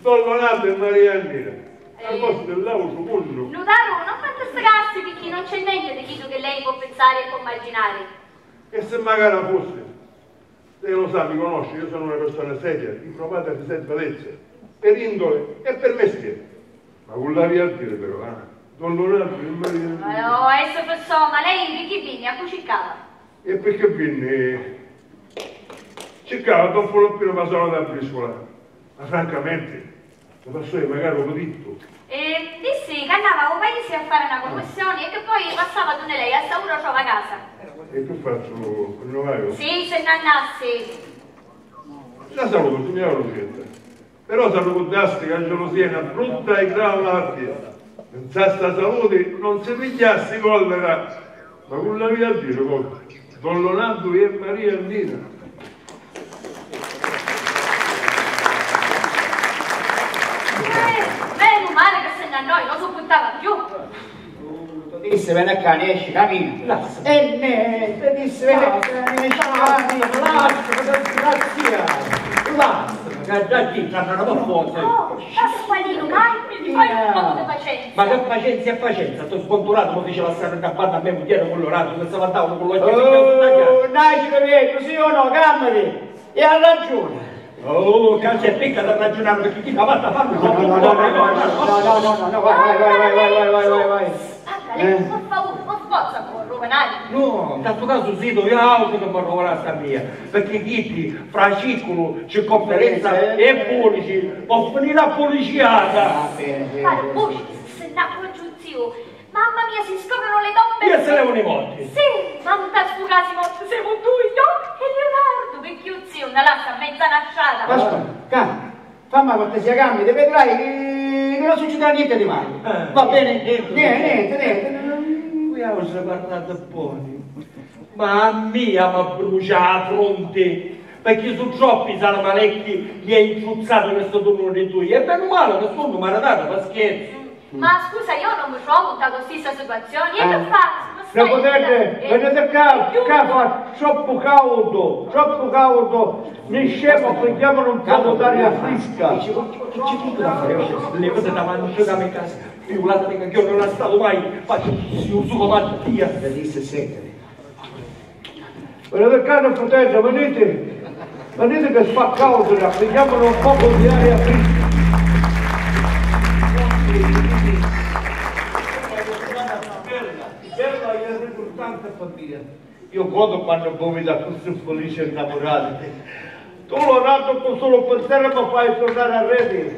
Don Leonardo e Maria Annina, a Eh. posto dell'auto mondo. Nudaro, non fate strassi perché non c'è niente di chi che lei può pensare e può immaginare. E se magari fosse, lei lo sa, mi conosce, io sono una persona seria, improvata di sempatezza, per indole e per mestiere. Ma con la mia dire però, eh? Don Leonardo Maria Annina. Ma oh, adesso so, ma lei di chi viene? A cui ciccava? E perché venne? Cercava Don Foloppino ma sono da briscola. Ma francamente, lo dire, magari l'ho detto. E dissi che andava a un paese a fare una commissione e che poi passava da lei a Sauro trova casa. E che faccio? Rinnovaio? Sì, se ne andassi. La saluto, signora Lucetta. Però dassi che gelosia è una brutta e grave malattia. Senza sta salute non si pigliassi collera. Ma con la via a dire, poi, Don Leonardo e Maria Andina. Eh, meno male che se ne andò, non sopportava più. Disse vieni a cane, esci, cammina. E ne, ti disse vieni a cane, esci, cammina. Grazie. Basta, che già ci stanno una forza. Oh, pazienza. Ma che pazienza e pazienza, sto sconturato, come diceva stare a banda a me, mugliere colorato, che stava andando con l'occhio di Oh, nascere vecchio, sì o no, cammati. E ha ragione. Oh, calcia e picca da ragionare, perché chi la fatta fanno No, no, no, no, no, no, no, no, no, no, vai, vai, vai, vai, vai, vai, vai, vai. Guarda, lei, per favore, non sforza con rovinare. No, in questo caso zitto, io auto che mi roverà sta mia, perché chi fra circolo, circonferenza e pollici, può finire a policiata. Va bene, sì, sì, voi, sì. se nato giù zio, mamma mia, si scoprono le donne. Io se levo i morti. Sì, ma non sta sfugati morti, siamo tu, io e Leonardo, perché io zio, una lascia mezza nasciata. Ascolta, calma, fammi cortesia, cambi, te vedrai che che non succederà niente di male. Eh, Va bene? niente, Niente, niente, niente. Qui avevo guardato poi. Ma mia mi brucia la fronte. Perché su troppi salamalecchi gli è incruzzato questo turno di tu. E bene o male, nessuno mi ha dato, ma scherzi. Ma scusa, io non mi trovo in questa stessa situazione, e Eh. che faccio? да будете, ведете troppo кафа, troppo по mi scemo, по un po' d'aria fresca. нам та ударя фриска. Le vede davanti da me casa, figurate che io non la stato mai, faccio un suo malattia. Le disse sempre. Vedete carne protegge, venite, venite che spaccautela, prendiamolo un po' di aria fresca. eu gosto quando vou me dar cum sunt folișe namorado. Tu lorato cu solo părțelă mă fai a rede?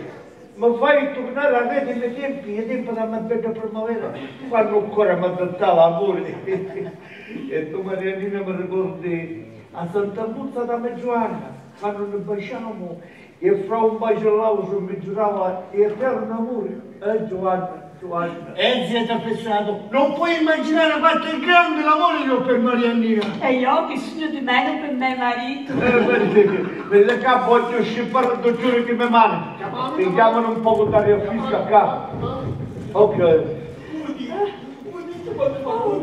Mă fai a rede de timp, e timp la mă pe de primăveră. Quando ancora mă dăta la muri. E tu mă reanime mă a Santa Muta da Megioana, quando ne bășeamă, e frau Majelau me jurava eterno amor a Joana. Eh Giovanna, Giovanna. E zia pensato, Non puoi immaginare quanto è grande l'amore che ho per Mariannina. e io ho bisogno di me per mio marito. Eh, vedete, vedete qua voglio scippare il dottore che mi manda. Mi chiamano un po' d'aria fresca qua. Ok. Oh,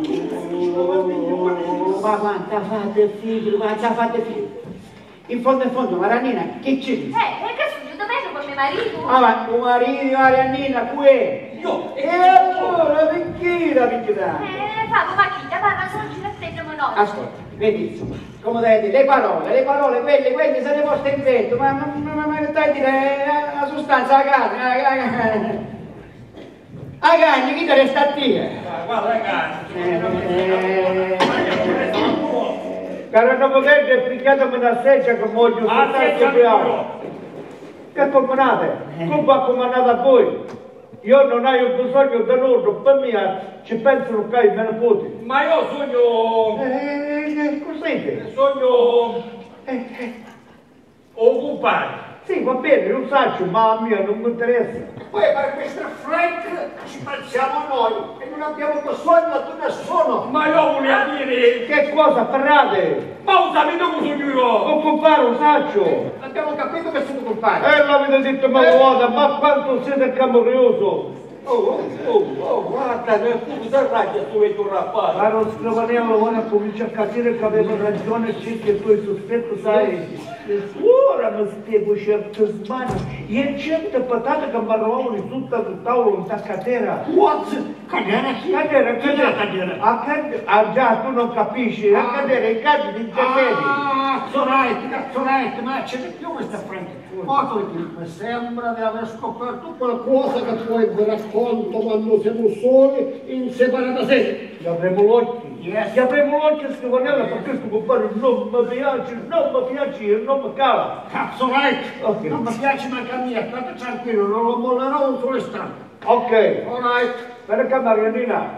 ma quanta fate figlio, quanta fate figlio. In fondo in fondo, Maranina, che c'è? Eh, e che marito? Ah, ma tuo marito, Mariannina, qui. Io, E allora, perché la picchia? Eh, Fabio, ma chi ti parla solo ci mettiamo noi? Ascolta, vedi, insomma, come dai le parole, le parole, quelle, quelle se le poste in vento, ma, ma, ma, ma, ma che dai a dire eh, la sostanza, la carne, la carne. A carne, chi te resta a dire? guarda ragazzi. Eh, Caro non potete, picchiatemi una seggia che voglio Ah, soltanto seggia piano. Che combinate? Come va comandate a voi? Io non ho bisogno di loro, per me ci pensano che i miei nipoti. Ma io sogno. Eh, eh, cos'è? Sogno. Eh, eh, occupato. Sì, va bene, lo saccio, ma a me non mi interessa. Poi per questa Frank ci pensiamo noi e non abbiamo bisogno di nessuno. Ma io volevo dire? Che cosa parlate? Ma lo sapete come sono io? Ho compare un saccio. Abbiamo capito che sono compare. E l'avete detto ma guarda, ma quanto siete camorioso. Oh, oh, oh, oh, guarda, tu sei raggio su tu rapaz. Caro Scrivaniello, ora comincia a capire che avevo ragione circa i tuoi sospetti, sai? Ora. E certe patate che mi arrivavano sotto al tavolo in taccatera. What? Cadere chi? Cadere, cadere, cadere. A cad- Ah già, tu non capisci, a cadere i cadi di intermedi. Ah, Soretta, Soretta, ma c'è di più questa frente. Che mi sembra di aver scoperto qualcosa che poi vi racconto quando siamo soli in separata sede. Gli avremo l'occhio. Yes. Gli avremo l'occhio a Scrivaniello per questo compare non mi piace, non mi piace e non mi cala. Cazzo, right? Ok. Non mi piace manca a mia, state tranquillo, non lo mollerò un solo istante. Ok. All right. Perché Marianina,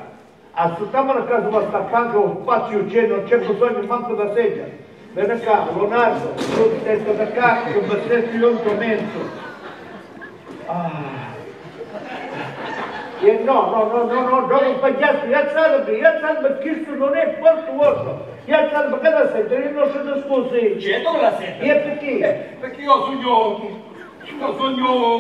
ascoltiamo la casa ma sta panca un spazio c'è, non c'è bisogno manco da sedia. Tu stai da qua, che mi senti un tormento. Ah. E no, no, no, no, no, non sbagliate, alzatevi, alzatevi perché questo non è porto vostro. E alzatevi perché da sentire, io non sono scusi. Certo che la sento. E perché? Perché io sogno, io sogno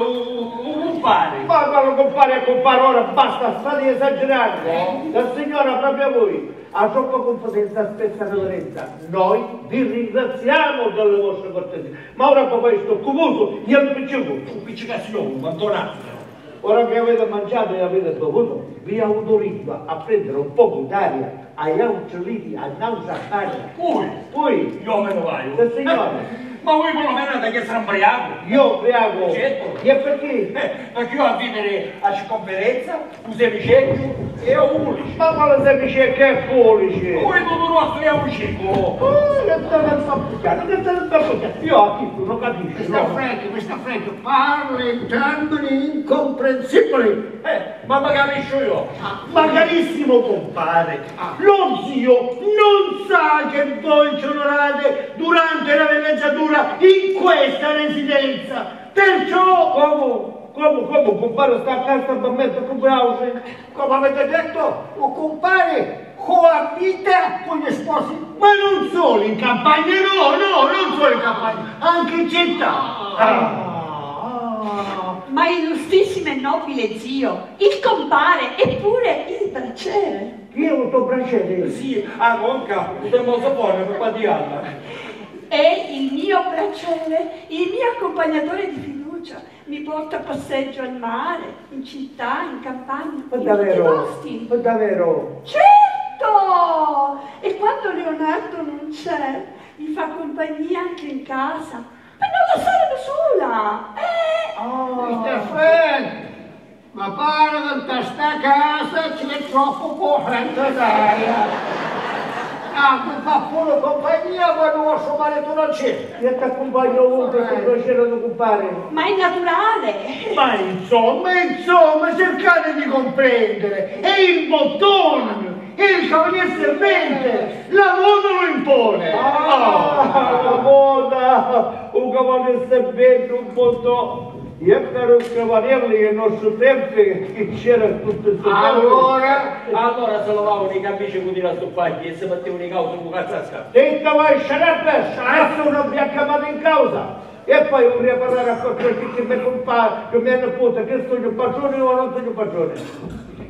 un compare. Ma quando compare a compare ora basta, state esagerando. La signora proprio a voi ha troppa confidenza spessa reverenza. Noi vi ringraziamo delle vostre cortesie. Ma ora papà io sto confuso, io mi piccico. Un piccicazione, un mantonato. Ora che avete mangiato e avete bevuto, vi autorizzo a prendere un po' d'aria agli uccellini, a nausea aria. Poi, Poi, io me ne vai. la signora, Ma voi perlomeno da che sarà imbriaco? io prego, Certo. e perché? Eh, perché io a vivere a circonferenza, un semiceggio e un ulice. Ma quale semplice che è police? Voi tutto nostro è un cieco. Oh, che state a sappiare, che state a sappiare. Io a chi tu non capisci, Questa no? frente, questa frente, parla in termini incomprensibili. Eh, ma capisco io. Ma carissimo compare, lo zio non sa che voi ci onorate durante la villeggiatura in questa residenza. Perciò, come, come, come, compare sta a casa per mettere come house? Come avete detto, o compare coabita con gli sposi. Ma non solo in campagna, no, no, non solo in campagna, anche in città. Ah, ah. Ma illustrissimo e nobile zio, il compare eppure il bracciere. Io ho avuto piacere. Sì, a conca, potremmo sapere per qua di anno. È il mio bracciere, il mio accompagnatore di fiducia. Mi porta a passeggio al mare, in città, in campagna, Ma in tutti i davvero, posti. davvero. Certo! E quando Leonardo non c'è, mi fa compagnia anche in casa. Per non lasciare da sola! Eh! Mr. Frank, ma pare che in questa casa c'è troppo corrente d'aria. Ah, mi fa pure compagnia quando vostro marito non c'è. Io ti accompagno ovunque con piacere di compare. Ma è naturale! Ma insomma, insomma, cercate di comprendere. È il bottone, il cavaliere servente. La moda lo impone. Ah, la moda, un cavaliere servente, un bottone. Io caro cavaliere nel nostro tempo che c'era tutto il Allora, Allora se lavavano și camici con i rastoppagli e si mettevano i causi con cazzasca. Detta vai, sciarappa, adesso non abbiamo chiamato in causa. E poi vorrei parlare a qualcuno che mi compare, che mi hanno puta, che sono il padrone o non sono il padrone.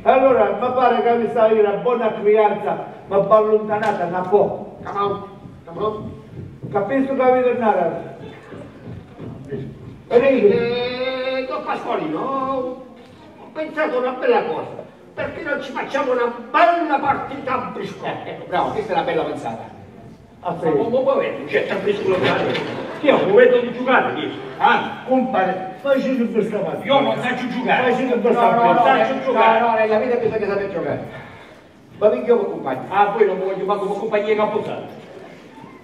Allora, mi pare che mi sta una buona crianza, ma va allontanata da poco. come on, come on. Capisco che avete andare. Vedi? Eh, Don Pasqualino, ho pensato una bella cosa. Perché non ci facciamo una bella partita a briscola? Ecco, bravo, questa è una bella pensata. Ma come può vedere? C'è sempre scolare. Io non vedo di giocare lì. Ah, Compare, facci questa mattina. io non so giocare. Facci No, questa no, no, mattina. faccio no, giocare. no, nella vita bisogna saper giocare. Ma perché io compagno? Ah, poi non voglio fare come compagnia Camposanto.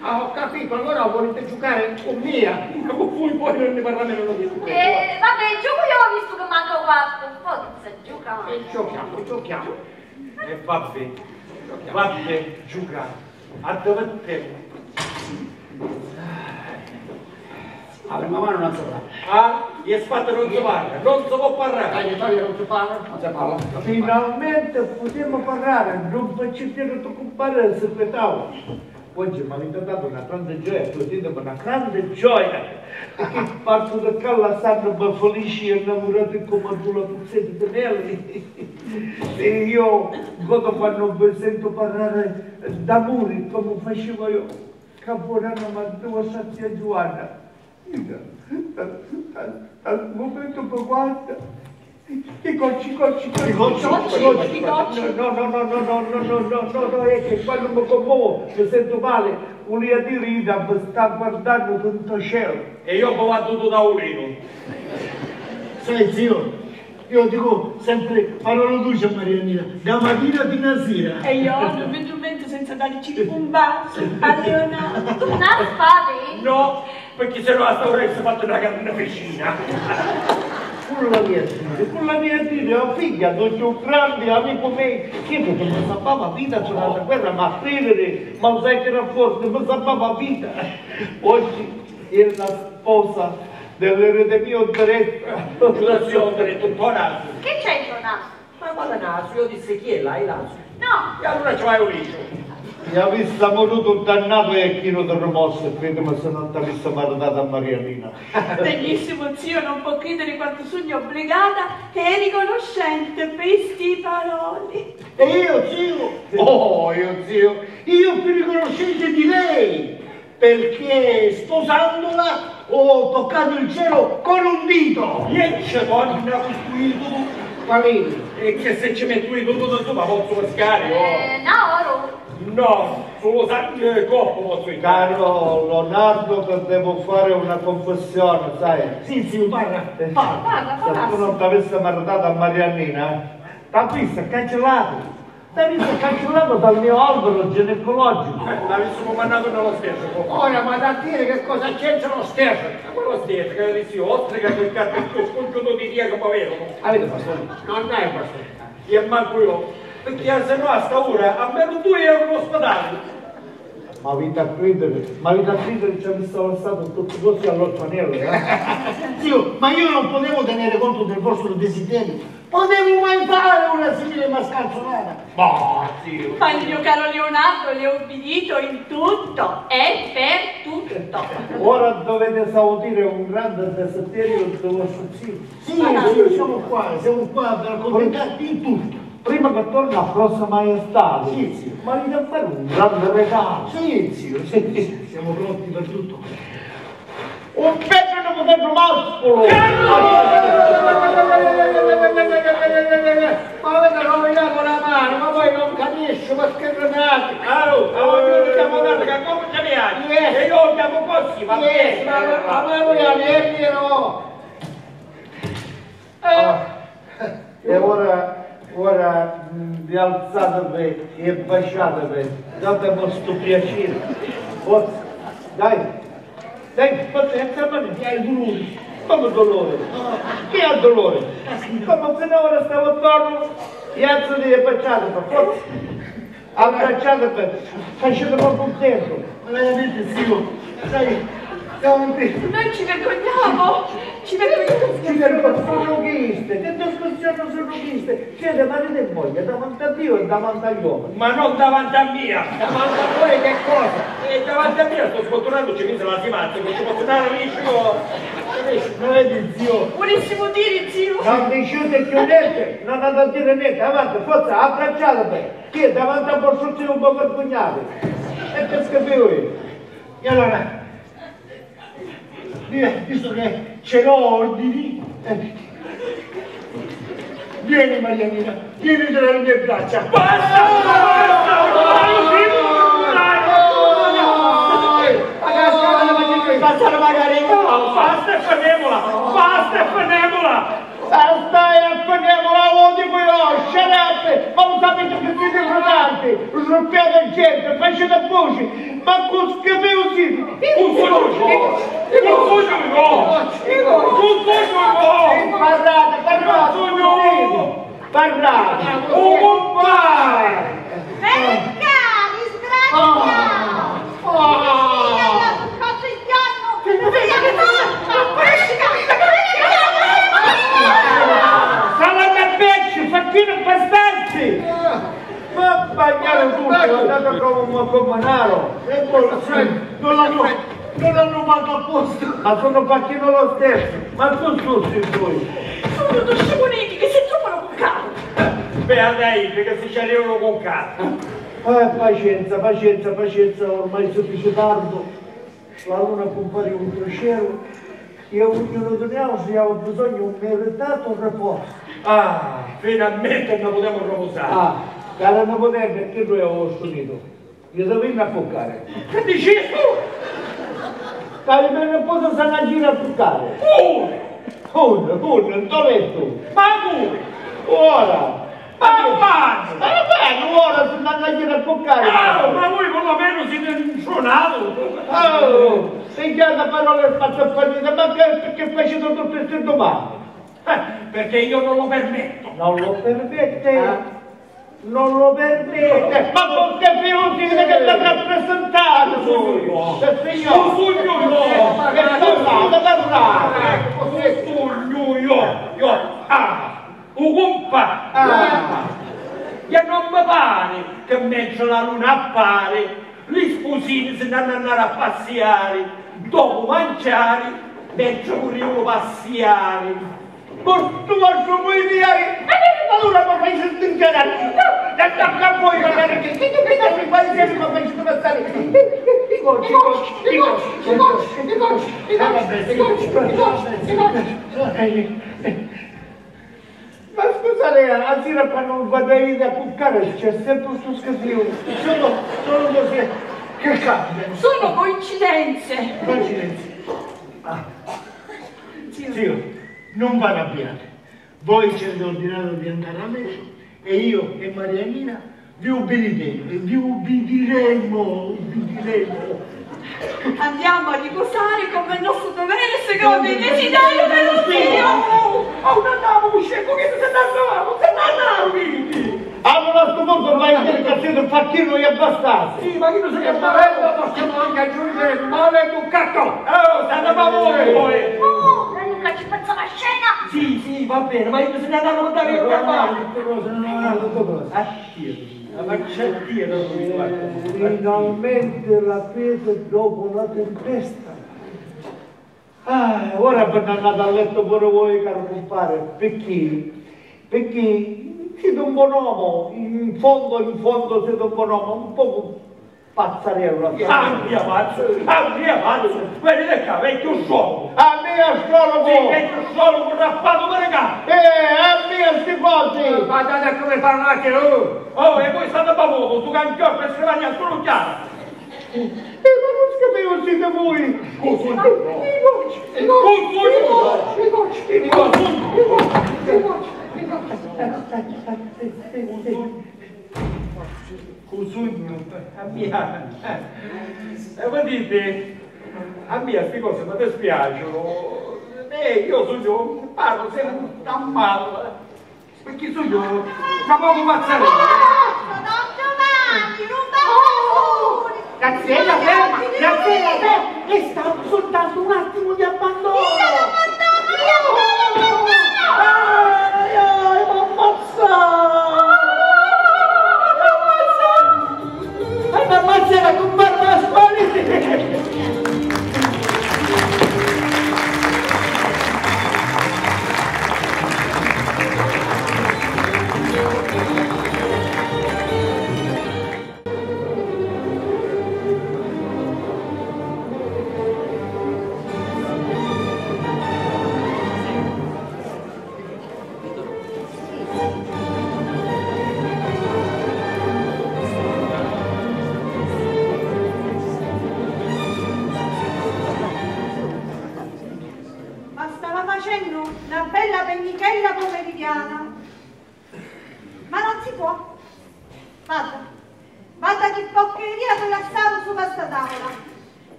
Ah, ho capito, allora volete giocare con mia? Ma voi poi non ne parlate non di Eh, vabbè, gioco io ho visto che manco fatto. Forza, gioca. E giochiamo, giochiamo. E vabbè, vabbè, giocare. A dove tempo? Apri la mano non saprà. Ah, E sfatto non si parla, non si può parlare. Dai, Vittorio, non si parla? Non si parla. Finalmente possiamo parlare, non faccio più preoccupare se aspettavo. Oggi mi avete dato una grande gioia, sentite una grande gioia, perché parto da qua la sanno ma felici e innamorati come due puzzetti di mele. E io, quando quando sento parlare d'amore come facevo io, Caporano ma devo sazia Giovanna. Al momento che guarda, i cocci, cocci, cocci, Cocci, cocci, cocci. No, no, no, no, no, no, no, no, no, no, è che quando mi commuovo, mi sento male, volevo dire Ida, mi sta guardando tutto cielo. E io ho battuto da urino. Sai zio, io dico sempre parola dolce Marianina, da mattina fino a sera. E io non vedo un mezzo senza darci un bacio a Leonardo. Non fate? No, perché se no a sta ora si è fatto una grande piscina culla mia zia, culla mia zia, figlia, non c'è un grande amico me, che mi salvava vita durante la guerra, ma a credere, ma non sai che era forte, mi salvava vita. Oggi è la sposa dell'erede mio diretto. La zio diretto, un po' naso. Che c'è il tuo naso? Ma quale naso? Io disse chi è là, il naso? No. E allora vai un liceo. Mi visto voluto un dannato e chi non ti rimosso, credimi se non ti avesse maritata a Marianina. Benissimo zio, non può credere quanto sogno obbligata e riconoscente per sti parole. E io zio, oh io zio, io più riconoscente di lei, perché sposandola ho toccato il cielo con un dito. Niente donna costruito Qualini? E che se ci metto io tutto da sopra posso pescare, oh. eh, no, oro. No, solo sangue e corpo. Caro Leonardo, che devo fare una confessione, sai? Sì, zio, parla, parla. Parla, Se parla. tu non ti avessi maritato a Mariannina, t'ha visto cancellato. T'ha visto cancellato dal mio albero ginecologico. L'avessimo mandato nello stesso. Ora, ma da dire che cosa c'entra lo stesso? Ma quello stesso, che dici, oltre che quel carpetto scongiuto di mi avevano. Avete pastore? Non è pastore. E manco io. Perché se no a sta ora, almeno due euro all'ospedale. Ma vita a credere, ma vita a credere ci ha visto lo Stato tutti così all'orfanello, eh? Zio, ma io non potevo tenere conto del vostro desiderio. Potevo mai fare una simile mascalzonata? Ma, zio. Ma il mio caro Leonardo le ho obbedito in tutto e per tutto. Ora dovete saudire un grande desiderio del vostro zio. Sì, sì, siamo qua, siamo qua per accontentarti in tutto prima che torni la prossima maestà, Silvio, ma gli devo fare un grande regalo. Silvio, siamo pronti per tutto. Un pezzo dopo pezzo mascolo! Ma avete rovinato la mano, ma voi non capisci, ma scherzate! Caro, eh. a ognuno siamo andati che come ci piace? E io andiamo così, va bene? Ma voi avete no! Oh. Eh. E ora... ora de viața de e pășoară de dată mă stupiașir. Pot, dai, dai, poate, să mă, ai vrut, mă dolore, ce al dolore? Mă, până ora asta mă doară, viața de e pășoară de pot. Am trecează pe, să și de mă putem. Mă, la sigur, davanti. Noi ci vergogniamo, ci vergogniamo. Ci vedono sono chiste, che discussione sono chiste? Siete marito e moglie davanti a Dio e davanti agli uomini. Ma non davanti a mia. Ma da voi che cosa? E davanti a mia sto sfortunato ci mise la simanza, non ci posso dare liscio. Non vedi zio? Volessimo dire, zio. Non dicete chiudete, non andate a dire niente, avanti, forza, abbracciatevi. Chi è davanti a zio un po' vergognati? E che scapivo io? E allora, via, visto che ce l'ho ordini, eh, vieni Marianina, vieni tra le mie braccia. Passare magari Basta e fermiamola! Basta e fermiamola! Stai a prenderla, lo dico io, shut up! Ma lo sapete che siete rodanti, rompiate gente, facete voci, ma con scapevo sì! Un no! Un no! Un no! Parlate, parlate, parlate! Un pai! Venga, disgrazia! Figlia, cosa Salame pesce, facchino e pastanzi! Ma bagnare tutto, è andato come un comanaro! E poi la eh, non l'hanno eh, non l'hanno fatto apposta! Ma sono facchino lo stesso, ma tu sussi lui! Sono tutti scimoneti che si trovano con calma! Beh, andai, perché se ci arrivano con calma! Eh, pazienza, pazienza, pazienza, ormai sono sufficiente tardo. La luna fare un crociero e ognuno di noi abbiamo bisogno di un meritato riposo. Ah, finalmente non potremo riposare. Ah, cara non poter perché noi avevo studiato. Io dovevo affoccare. Che dici tu? Dai, me ne posso stare a girare a toccare. Pure! Pure, pure, dove tu? Ma pure! Ora! Ma quando? Ma bene, ora si stanno a girare a toccare. Ah, ma voi perlomeno siete suonato! Oh, sei già da parole fatte fallite, ma che, perché facete tutte queste domande? Eh, perché io non lo permetto. Non lo permette? Non lo permette? Ma perché più si vede che voi? Eh, Signore! Sugno io! Che parlate, parlate! Ecco, Sugno io! Io! Ah! Un compa! Ah. E non mi pare che mentre la luna appare, gli sposini se ne andare a passeare, dopo mangiare, mentre pure io passeare. Ma tu lascio voi dire, allora mi fai sentire chiarare, da da a voi magari che che che che mi fai sempre mi fai sentire stare. I gocci, i gocci, i gocci, i gocci, i gocci, i gocci, i gocci, i gocci. Ma scusate, a sera quando vado a cuccare c'è sempre questo scasino. Sono, sono così. Che capita? Sono coincidenze. Coincidenza. Ah. Zio, non vado arrabbiate. Voi ci avete ordinato di andare a letto e io e Marianina vi ubbidiremo, vi ubbidiremo, ubbidiremo. Andiamo a riposare come il nostro dovere secondo il desiderio dello Dio. Oh, non andiamo uscendo, che se ne andavamo, se ne quindi! Allora a questo punto vai a dire siete un facchino e abbastanza. Sì, ma io non so che Volendo possiamo anche aggiungere il maleducato. Oh, state a voi! Oh, la Luca ci faccia la scena. Sì, sì, va bene, ma io se ne andavo a lontano io cavallo. Ma c'è Dio, non mi guarda. Finalmente la quiete dopo la tempesta. Ah, ora per andare a letto pure voi, caro compare, perché? Perché siete un buon uomo, in fondo, in fondo siete un buon uomo, un po' pazzarello. Ampia pazzo, ampia pazzo, vedete qua, vecchio solo. A me a solo Sì, voi! vecchio solo con rappato per capo. Eh, a me sti cose! Guardate come parlate voi. Oh, e voi state a favore, tu campione per scrivania solo chiaro. Eh, ma non sapevo siete voi! Cosa? I gocci, i Cosa? i Cusugno, a mia. E voi dite, a mia queste cose mi dispiacciono. Eh, io sono, parlo sempre da male. Perché io, tra poco pazzerello. Don Giovanni, non va Graziella, ferma! Graziella, ferma! È stato soltanto un attimo di abbandono!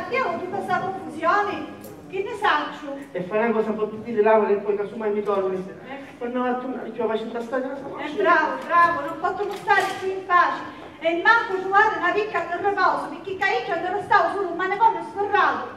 Non abbiamo tutta questa confusione, Che ne saccio? E una cosa, posso dire lava e poi casomai mi torni. Quando va a tornare, ci facendo stare la Eh, bravo, bravo, non posso stare qui in pace. E manco trovare una picca di riposo, perché caiccia dove stavo solo un manicomio sforrato.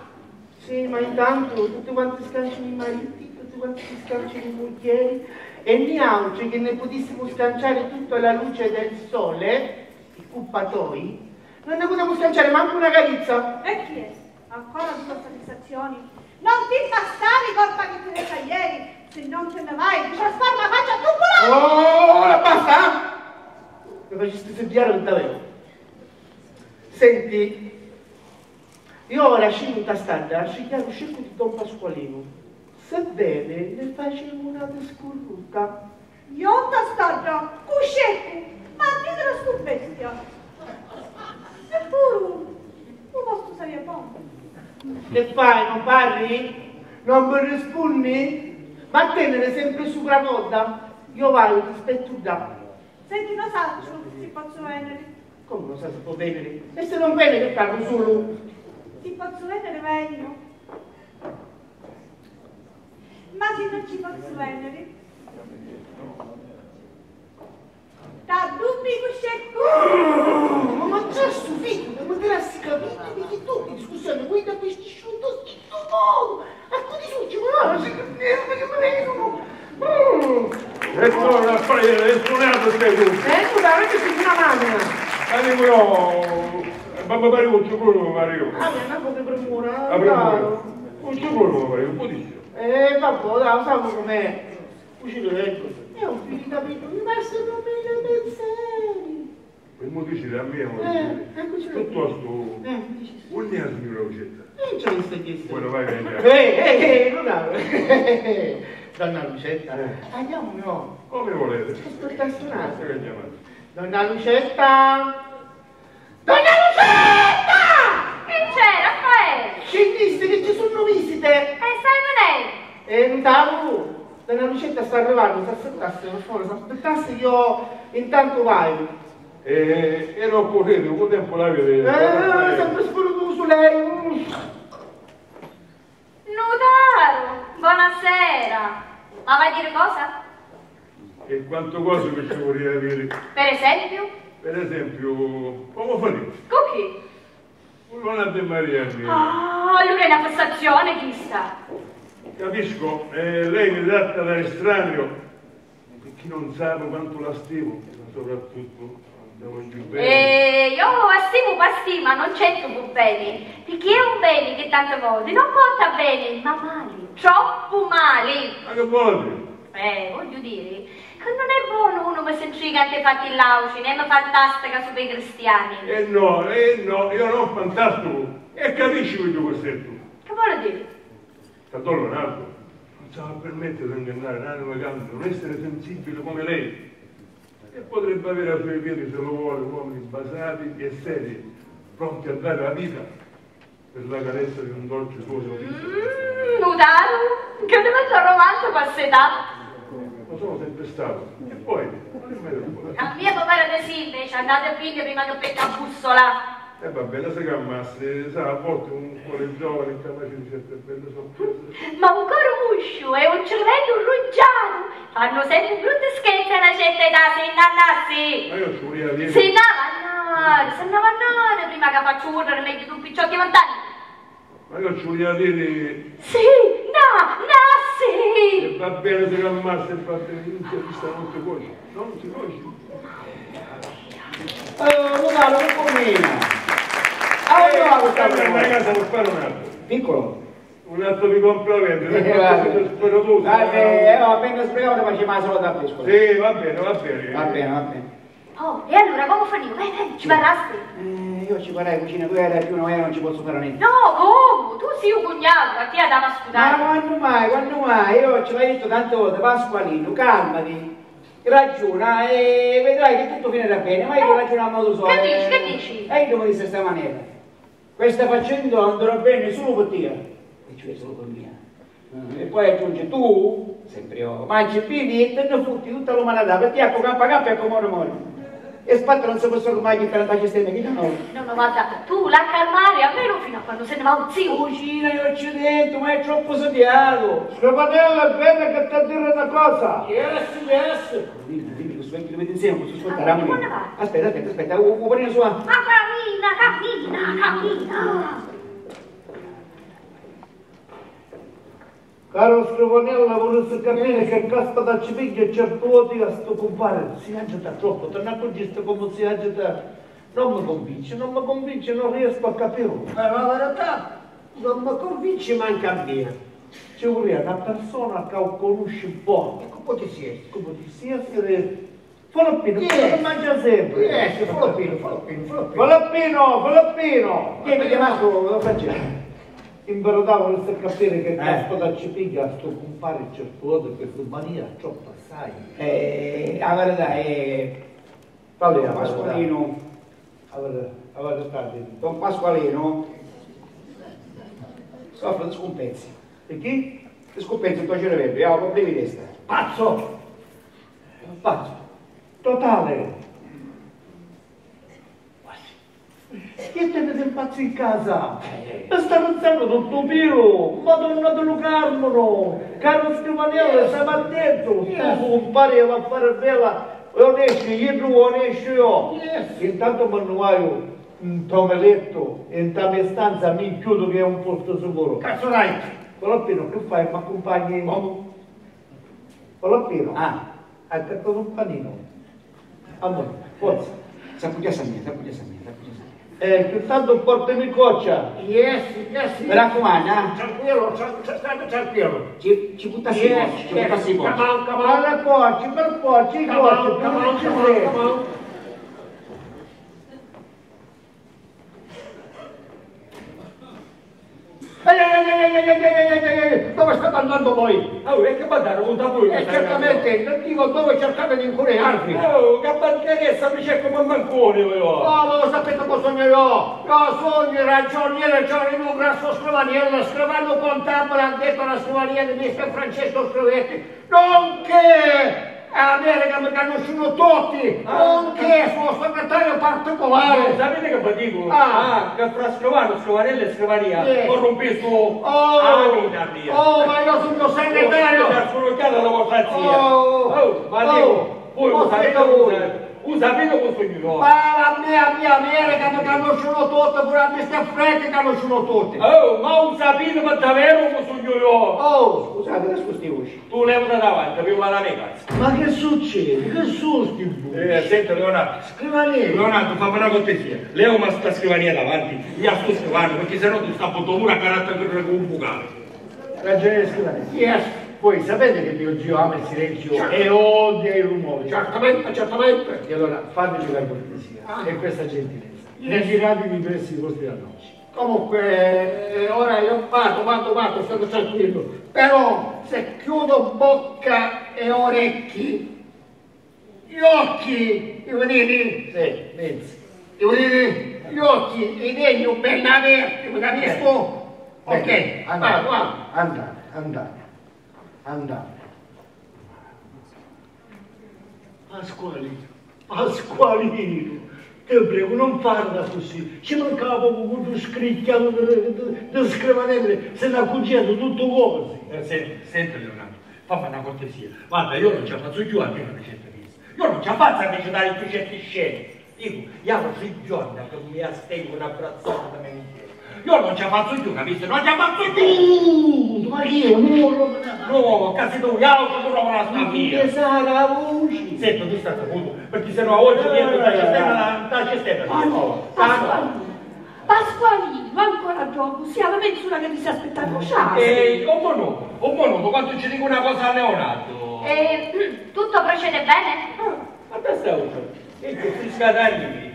Sì, ma intanto tutti quanti scanciano i mariti, tutti quanti si scanciano i moghieri e neanche che ne potessimo scanciare tutta la luce del sole, i cuppatoi, non ne potevo scanciare manco una carizza. E chi è? Ancora di sensazioni? Non ti bastare i colpa che ti resta ieri, se non te ne vai, ti trasforma la faccia a tubo Oh, ora basta! Mi facesti sentire non davvero. Senti, io ora scendo in tastarda, scegliamo scecco di Don Pasqualino. Sebbene ne facevo una descurruta. Io ti sto cuscetto, ma ditelo stu bestia. Eppure, non posso salire buono. Che fai, non parli? Non mi rispondi? Ma tenere sempre su moda? Io vado, ti aspetto da. Senti, lo saccio, si posso venere. Come lo sai se può venire? E se non viene che parlo solo? Ti posso vedere meglio. Ma se non ci posso vedere. Da dubbi cuscetto. Oh, ma già stupito, ma te l'hai capito? Perché tu in discussione vuoi da questi sciunto schitto modo? A cui succi, ma no, sei che nervo che mi vengono. E tu la fai, è suonato stai tu. Eh, dai, che sei una macchina. Andiamo però, babbo Mario, un cioccolone Mario. Ah, mi hanno che premura, A premura. caro. Un cioccolone Mario, un po' di. Eh, vabbè, dai, sai com'è? Cucino ecco. È un figlio di capito, mi passano meglio pensieri. Per mo dici la mia, Eh, eccoci là. piuttosto, Eh, mi un ne signora Lucetta. Eh, c'è questa chiesa. Poi lo vai a vendere. Eh, eh, eh, non ha... Donna Lucetta, Eh. andiamo no. Come volete. Aspetta a suonare. Che chiamate? Donna Lucetta! Donna Lucetta! Che c'è, Raffaele? Ci disse che ci sono visite! E sai E andavo! Donna Lucetta sta arrivando, si aspettasse, per favore, si aspettasse io intanto vai. E, e non potete, un po' tempo la vedete. Eh, sempre spunto su lei. Nudaro, buonasera. Ma vai a dire cosa? E quanto cose che ci vorrei dire. Per esempio? Per esempio, come fate? Cookie. Una di Maria mia. Ah, allora è una fissazione, chi sta? Capisco, eh, lei mi tratta da estraneo. E chi non sa quanto la stimo, ma soprattutto. E io stimo pasti, ma non c'entro più bene. Perché è un bene che tante volte non porta bene, ma male, troppo male. Ma che vuole? Eh, voglio dire, che non è buono uno che si intriga e fatti lauci, né mi fantastica su quei cristiani. Eh no, eh no, io non fantastico. E capisci quello che sei tu. Che vuole dire? Stato Leonardo non sa permettere di ingannare un'anima grande, non essere sensibile come lei. E potrebbe avere ai suoi piedi, se lo vuole, uomini basati e seri, pronti a dare la vita per la carezza di un dolce suo sorriso. Mmm, Nudaro, che diventa romanzo a quest'età. Lo sono sempre stato. E poi, non è mai. A mia papà era sì, invece, andate a prima che pecca a bussola. E vabbè, la si calmasse, sa, a volte un cuore giovane incapace di certe belle sorprese. Ma un coro muscio e un cervello rugiato fanno sempre brutte scherzi a una certa età, se innannassi. Ma io ci vorrei dire... Se andava a nare, se andava nare prima che faccio urlare meglio di un picciotto di vent'anni. Ma io ci vorrei dire... Sì, no, no, sì. E va bene se calmasse e molte voci. Non si voci. Oh, Lugano, che commina? Ah, Eh, no, sta questa a cosa. casa per fare un altro. Piccolo. Un atto di compravendita, Eh, vabbè. di sporoso. Vabbè, eh, ho appena spiegato ma ci ma solo da pesco. Sì, va bene, va bene. Va bene, va bene. Oh, e allora come faniamo? Eh, eh, ci parrasti? Eh, io ci vorrei cucina, tu eri più, non ero, non ci posso fare niente. No, come? Tu sei un cognato, a te la dava a Ma scudare. quando mai, quando mai? Io ce l'ho detto tante volte, Pasqualino, calmati, ragiona e vedrai che tutto finirà bene, ma io ragiono a modo suo. Che dici, che dici? E io devo dire questa maniera. Questa faccenda andrà bene solo per te, e cioè solo per mia. Eh, E poi aggiunge tu, sempre io, mangi bevi e te ne futti tutta l'umanità, per te ecco campa campa e come muore muore. E spatta non si possono mai chiedere la cistella che no. No, no, guarda, tu la calmare almeno fino a quando se ne va un zio. Cucina io ci dentro, ma è troppo sediato. Scapanella, è bene che ti dire una cosa. Yes, yes. Dimmi, dimmi, questo vecchio dovete insieme, questo ascoltare Ah, a va? Aspetta, aspetta, aspetta, un un panino sua. Ma cammina, cammina, cammina. Caro Scrivanella, vorresti capire che caspita ci piglia certo voti a sto compare. Si agita troppo, te ne accorgiste come si agita? Non mi convince, non mi convince, non riesco a capirlo. Ma la verità non mi convince manca a me. Ci vuole una persona che conosci un po', Come ti sei? come ti che è? lo mangia sempre. Yes, Filippino, Filippino, Filippino. Filippino, Filippino! Chi mi chiamato Francesco? Imperatavo di capire che Eh. caspita ci piglia sto compare certo voto questa mania troppo assai. Eh, la verità è... Falli Don Pasqualino. Don Pasqualino soffre di scompensi. E chi? Di scompensi in tua cervello, ha problemi di testa. Pazzo! Pazzo! Totale! Che tenete il pazzo in casa? E sta pensando tutto piro! Madonna dello Carmelo! Caro Scrivaniello, siamo attento! Tu compari a fare bella e onesci, io tu onesci io! Intanto mi annuaio un tomeletto in tale stanza mi chiudo che è un posto sicuro. Cazzo dai? Filippino, che fai? Mi accompagni? Come? Filippino? Ah, Hai capito un panino? Allora, forza. si appoggiasse a me, si appoggiasse eh, soltanto un porta di coccia. Yes, yes. Mi raccomando, eh? Tranquillo, tranquillo. Ci, ci buttassi yes, bocci, ci buttassi bocci. Come on, come on. Alla per coccia, i coccia, come on, come. Ehi, ehi, ehi, ehi, ehi, ehi, dove state andando voi? Oh, e che bandare, un tabù. E eh, certamente, non dico dove cercate di incurearvi. Oh, che bancheressa mi cerco con mancone, voi. Oh, lo io Ya son ragioniere, Giorniere un Grasso Scrivaniella, Scrivano Contampola ha detto la scrivania di mister Francesco Scrivetti, nonché che mi conoscono tutti, ah. anche il suo segretario particolare. sapete che poi dicono? Ah. ah. che fra Scovano, Scovanella e Scovania sì. corrompesco oh. anni Oh, ma io sono segretario! Oh, sono chiaro la vostra zia. Oh. oh, ma dico, oh. voi lo sapete voi. Usavino consumidor. Para a minha América do Canochuno tutto, por a me sta minha che Canochuno tutti. Oh, ma un usavino ma davvero consumidor. Oh, scusate, usavino scusi usci. Tu levo da davanti, più la mega. Ma che succede? Che sono sti buchi? Eh, senta Leonardo. Scrivania. Leonardo, fammi una cortesia. Leo ma sta scrivania davanti, gli ha sto scrivania, perché sennò ti sta bottomura a carattere con un bucale. Ragione di scrivania. Yes. Voi sapete che mio zio ama il silenzio e odia i rumori. certamente, certamente. E allora fatemi la cortesia Ah. e questa gentilezza. Ritiratevi presso i vostri alloggi. Comunque, eh, ora io vado, vado, vado, state tranquillo. Però, se chiudo bocca e orecchi, gli occhi, i vedete? Sì, pensi. I vedete? Gli occhi, i degni ben aperti, mi capisco? Ok, Bene, vado, andate, andate, andate, andate. Pasqualino, Pasqualino, ti prego non farla così, ci mancava proprio quello scricchiato di scrivanelle, se ne ha cucinato tutto così. Eh, senti, senti Leonardo, fammi una cortesia. Guarda, io non ci faccio più a me una ricetta vista. Io non ci faccio a recitare più certe scene. Dico, io ho sei giorni che mi astengo una brazzata da me. Io non ci faccio più, capisci? Non ci faccio più! Uh, ma chi è? Muro, No, cazzo tu, io ho trovato la sta che mia. sa la voce. Senti, tu stai appunto, perché se no oggi viene la cistella, la cistella. Pasqualino, Pasqualino, ancora gioco, sia la menzura che ti si aspetta a E un minuto, un minuto, quando ci dico una cosa a Leonardo. E mm, tutto procede bene? Ma te stai usando? E tu ti scadagli.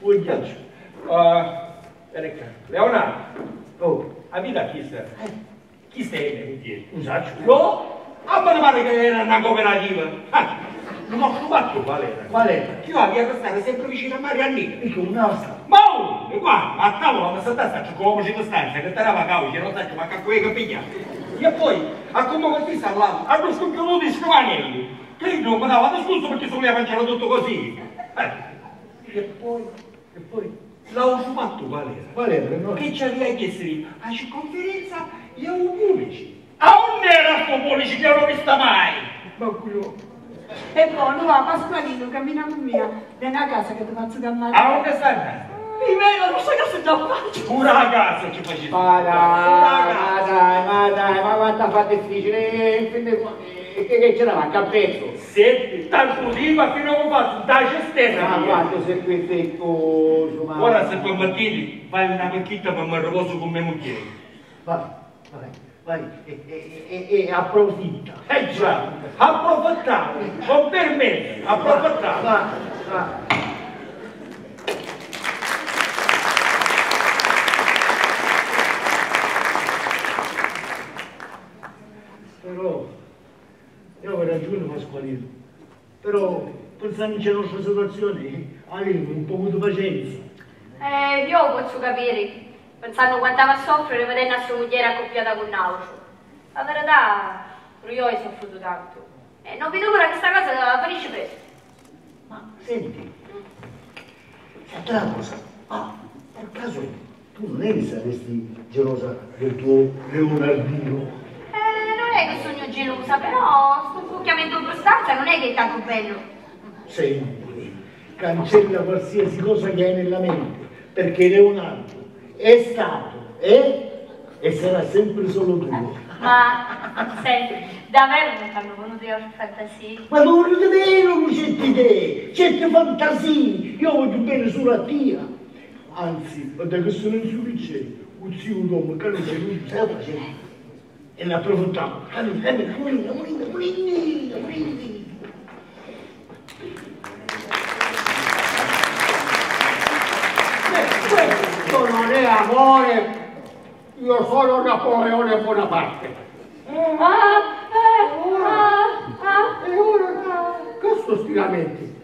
Un ghiaccio. Uh, Leonardo, Oh, a vita chi sta? Chi stai in un saccio. No? A me ne pare che era una cooperativa. Ah, non ho trovato qual era. Qual è? Io avevo stare sempre vicino a Mariannina. Dico un'altra. Ma oh, e qua, a tavola, ma sta sta come ci stanza, che te la cauce, non sai ma che quei capiglia. E poi, a come che sta là, hanno scompiuto di scrivanielli. Che io non mi dava discusso perché se voleva mangiare tutto così. Eh, e poi, e poi, l'ho fatto qual era? Qual era? No? Che ci aveva chiesto lì, a conferenza, io un pubblici. A un era sto pubblici che non l'ho vista mai? Ma quello... E poi, no, Pasqualino, cammina con mia, vieni a casa che ti faccio cammare. A dove sta andando? Mi vedo, non so che si già faccio. Pure a casa ci facevi. Ma dai, ma dai, ma dai, ma quanto fa difficile, in fin dei conti, che, che c'era a cappetto? Senti, tanto dico a fino a come faccio, dai c'è stessa. Ma quanto sei qui seccoso, ma... Ora se tu mattini fai una pacchetta ma mi riposo con mia moglie. Vai, vai, vai, e, e, e, e approfitta. Eh già, approfittavo, non per me, approfittavo. Vai, vai. Però, io avevo ragione Pasqualino, però pensando alla nostra situazione, avevo un po' di pazienza. Eh, io posso capire, pensando quanto va a soffrire vedendo a sua moglie accoppiata con Naucio. La verità, io ho soffrito tanto. E non vedo l'ora che questa cosa finisce presto. Ma senti, senti una cosa, ma per caso tu non che saresti gelosa del tuo Leonardino? Non è che sogno gelosa, però sto cucchiamento in stanza non è che è tanto bello. Senti, cancella qualsiasi cosa che hai nella mente, perché Leonardo è stato, è e sarà sempre solo tuo. Ma, senti, davvero non fanno venute le fantasie? Ma non volete vero certe idee, certe fantasie, io voglio bene solo a te. Anzi, guarda che sono in suo un zio un uomo che non c'è facendo? E ne morina. Questo non è amore, io sono Napoleone Bonaparte. Ah, eh, ah, ah. E ora, questo stilamenti.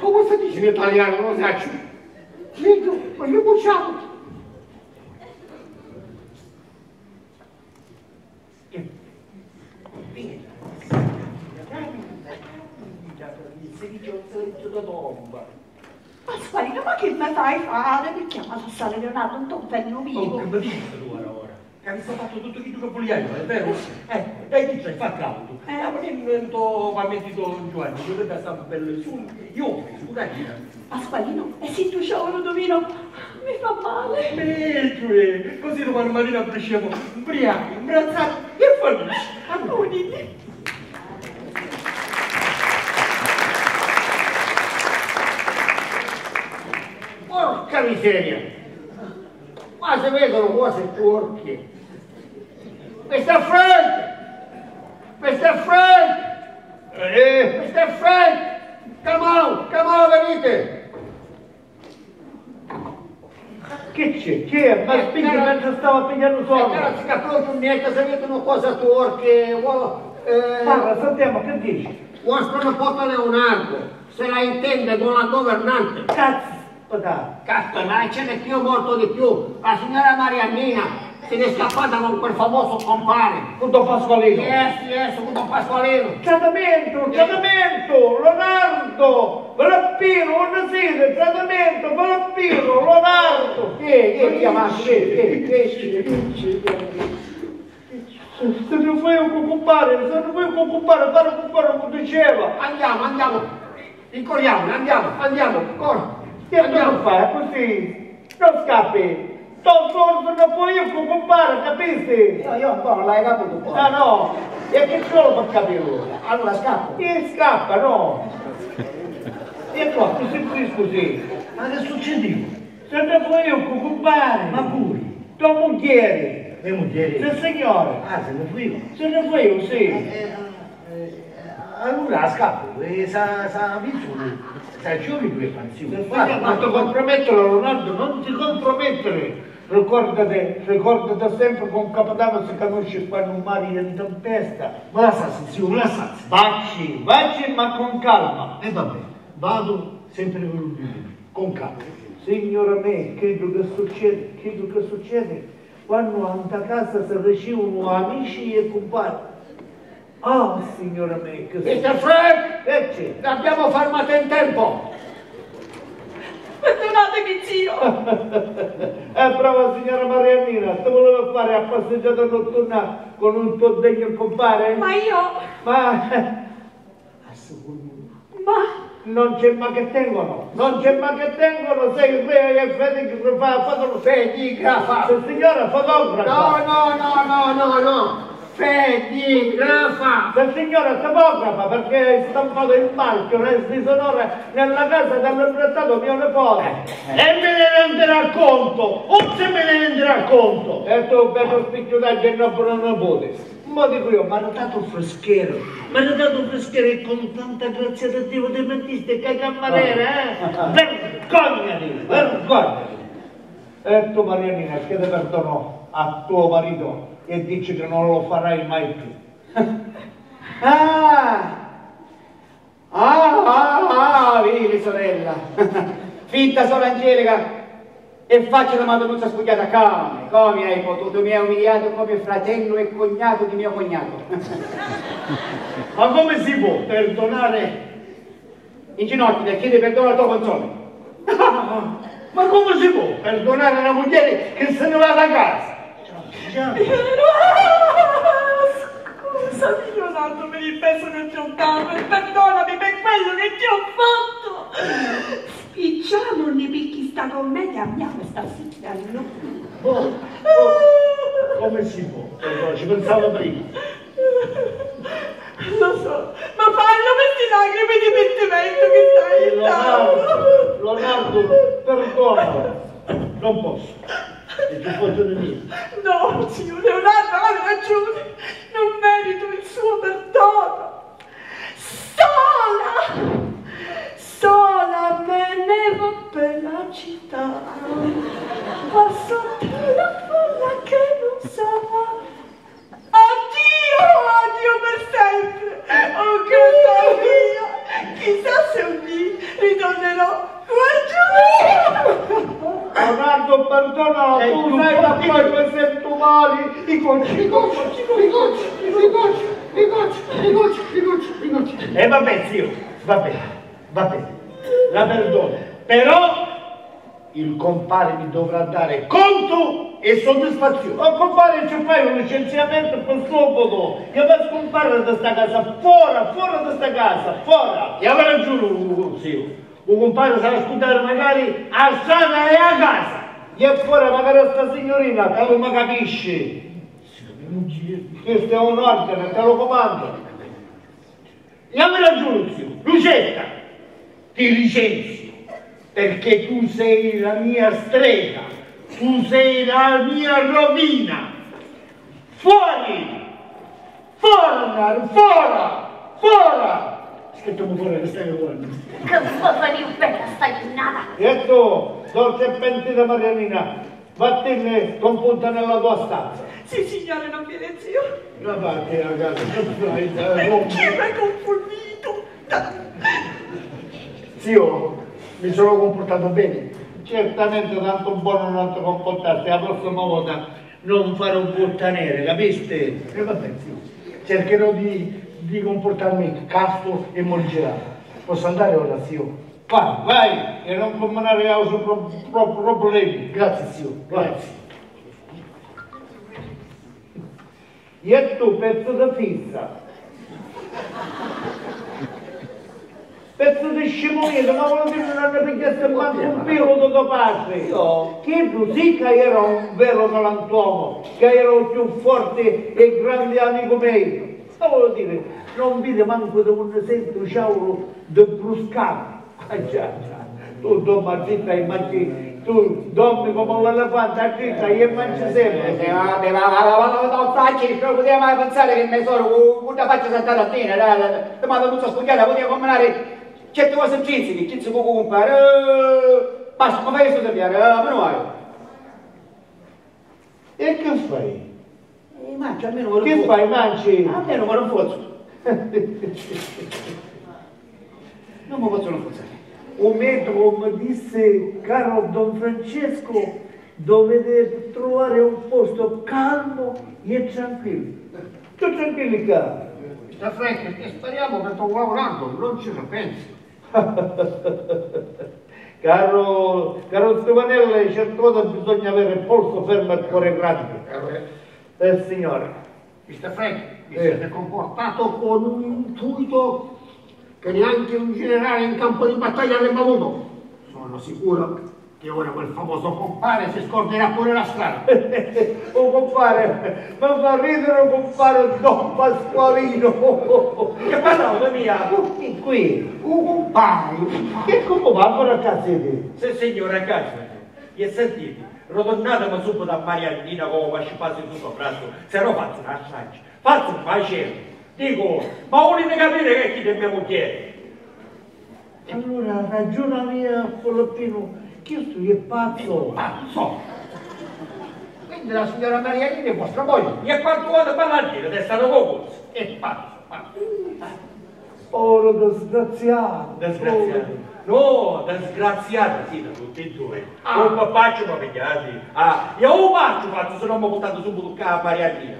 Come si dice in italiano, non so. Vedo, ma io bucciamo. Pasqualino, ma che mi fai fare? Mi chiama a Sale Leonardo, un tonfenno Oh, vivo. che mi dici tu Che avessi fatto tutto chi tu che volevi, è vero? Eh, dai ti c'hai, fa caldo. Eh. Eh, ma che invento va mettito Giovanni, io vedo sta bello su, io dai, Pasqualino, e se tu c'ho un domino, mi fa male. Meglio, così domani mattina aprisciamo ubriachi, imbrazzati e felici. Uniti. Porca miseria! Ma si vedono cose porche! Mr. Frank! Mr. Frank! Eh, Mr. Frank! Come on, come on, venite! Che c'è? Che è? Ma Eh, spingi però- mentre stavo pigliando E però sonno. si capisce niente, si vedono cose torche, vuo- eh, Parla, sentiamo, che dici? vostro nipote Leonardo, se la intende con la governante. Cazzo, Cazzo, ma ce n'è più, molto di più. La signora Mariannina se n'è scappata con quel famoso compare. Con Don Pasqualino. Yes, yes, con Don Pasqualino. Trattamento, trattamento, Leonardo, non siete, trattamento, Valappino, Leonardo. Che, che chiamato? Che, che, che, Se ne vuoi occupare, se ne vuoi occupare, fare occupare come diceva. Andiamo, andiamo. Incorriamo, andiamo, andiamo, corro. Che dobbiamo fare così? Non scappi. Don Sordo non puoi occupare, capisci? Io, io ancora l'hai capito poi. Ah no, e che solo per capire ora? Allora scappo. Chi scappa, no? E qua, tu sei così. Ma che succedeva? Se ne vuoi occupare. Ma pure, Tua moglie. le mogli. Se signore. Ah, se ne fuiva. Se ne vuoi, sì. Eh, allora scappo, e sa, sa, sa, giovani due pensioni. Guarda, Non ti compromettere, Leonardo, non ti compromettere. Ricordate, ricordate sempre con Capitano si conosce quando un mare in tempesta. Ma la sassi, zio, ma la sassi. Vacci, vacci ma con calma. E vabbè, vado sempre con lui, con calma. Signora me, credo che succede, credo che succede quando a casa si ricevono amici e compagni. Ah, signora me, che... Mr. Frank, Eh, c'è. l'abbiamo fermato in tempo. Perdonatemi, zio. Eh, brava signora Mariannina, te voleva fare a passeggiata notturna con un tuo degno compare? Ma io... Ma... Assolutamente. Ma... Non c'è ma che tengono, non c'è ma che tengono, sei il re e che fa. Fedigrafa. Se signora fotografa. No, no, no, no, no, no. Fedigrafa. Se signora fotografa perché hai stampato il marchio nel sonore nella casa dell'imprestato mio nipote. E me ne renderà conto, o se me ne renderà conto. E tu bello spicciutaggio e non per nipote. Ma dico io, mi hanno dato un freschero, mi hanno dato un freschero e con tanta grazia da Dio ti mettiste che cameriere, eh? Vergognati, vergognati. E tu Marianina, chiede perdono a tuo marito e dici che non lo farai mai più. Ah! Ah, ah, ah, vivi sorella. Finta solo Angelica e faccia da madonnuzza spugliata come, come hai potuto, mi hai umiliato come fratello e cognato di mio cognato. Ma come si può perdonare? In ginocchio e chiede perdono al tuo console. Ma come si può perdonare una moglie che se ne va da casa? Scusami, Leonardo, per il peso che ti ho dato e perdonami per quello che ti ho fatto. Spicciamo, ne picchi sta commedia, andiamo stasera, no? Oh, oh, come si può? Ci pensavo prima. Lo so, ma fallo queste lacrime di pentimento che stai Leonardo, dando. Leonardo, perdonalo. Non posso. E ci posso dire. No, zio Leonardo, hai ragione, non merito il suo perdono. Sola, sola me ne vado per la città, passo per la folla che non sa. Addio, addio per sempre, oh casa mia, chissà se un dì ritornerò qua giù. Leonardo, Sei tu sai da poi mi sento male. I gocci, i gocci, i gocci, i gocci, i gocci, i gocci, i gocci, i gocci. E vabbè, zio, va bene, va bene. La perdono. Però il compare mi dovrà dare conto e soddisfazione. Ma compare ci fai un licenziamento per scopo che va a scomparire da sta casa, fuori, fuori da sta casa, fuori. E avrà giuro, zio. Un compare sarà scudare magari a strada e a casa. E fuori magari a sta signorina, che non mi capisce. Questo è un ordine, te lo comando. E avrà giuro, zio. Lucetta, ti licenzio perché tu sei la mia strega, tu sei la mia rovina. Fuori! Fuori, fuori, fuori! Aspettiamo fuori che stai fuori. Che foto di bella stagliata! E tu, dolce pentita Marianina, vattene con punta nella tua stanza. Sì, signore, non viene zio. La parte casa, non fai da Perché mi hai confonito? Zio, mi sono comportato bene. Certamente tanto buono non ti comportarti, la prossima volta non fare un bottanere, capiste? E vabbè, zio, cercherò di, di comportarmi casto e morigerato. Posso andare ora, zio? Vai, vai, e non combinare altri pro, pro, problemi. Grazie, zio, grazie. E tu, pezzo da fissa, Pezzo di scimonito, ma volevo dire non ne pigliasse manco un pelo da parte. Io? Che tu sì che era un vero galantuomo, che era il più forte e grande amico mio. Ma volevo dire, non vide manco da un sento sciauro di bruscato. Ah già, già. Tu dormi a zitta e mangi, tu dormi come l'elefante a zitta e mangi Eh, sempre. vabbè, ma ma ma non facci, non poteva mai pensare che me sono una faccia saltata a te, la madonnuzza spugliata, poteva combinare certe cose intrinseche, chi si può comprare, basta, ma fai questo da piare, ma non vai. E che fai? Eh, mangia almeno quello Che fai, mangi? Almeno quello forzo. Non mi possono forzare. Un metro mi disse, caro Don Francesco, dovete trovare un posto calmo e tranquillo. Tu tranquilli, caro. Mister Frank, e speriamo che sto lavorando, non ci pensi. Caro, caro Stefanello, certe volte bisogna avere il polso fermo e il cuore grande. Eh, signore. Mister Frank, vi Eh. siete comportato con un intuito che neanche un generale in campo di battaglia avrebbe avuto. Sono sicuro che ora quel famoso compare si scorderà pure la strada. Oh compare, mi fa ridere un compare Don Pasqualino. Che parlavo mia? Tutti qui. Un compare, Che come va a casa di te? Se signore a casa, e sentite, ritornatemi subito a Mariannina con la scipazzi tutto il braccio, se no faccio una straccia, faccio un macello. Dico, ma volete capire che è chi del mio moglie? Allora ragiona mia Filippino, che sto è pazzo. pazzo. Quindi la signora Marianina è vostra moglie. E quanto vuole parlare è stato poco. È pazzo, pazzo. Oh, disgraziato. Disgraziato. No, disgraziato, sì, da tutti e due. Ah. Un papaccio mi pigliati. Ah, io un faccio faccio, se non mi portato subito qua a Mariannina.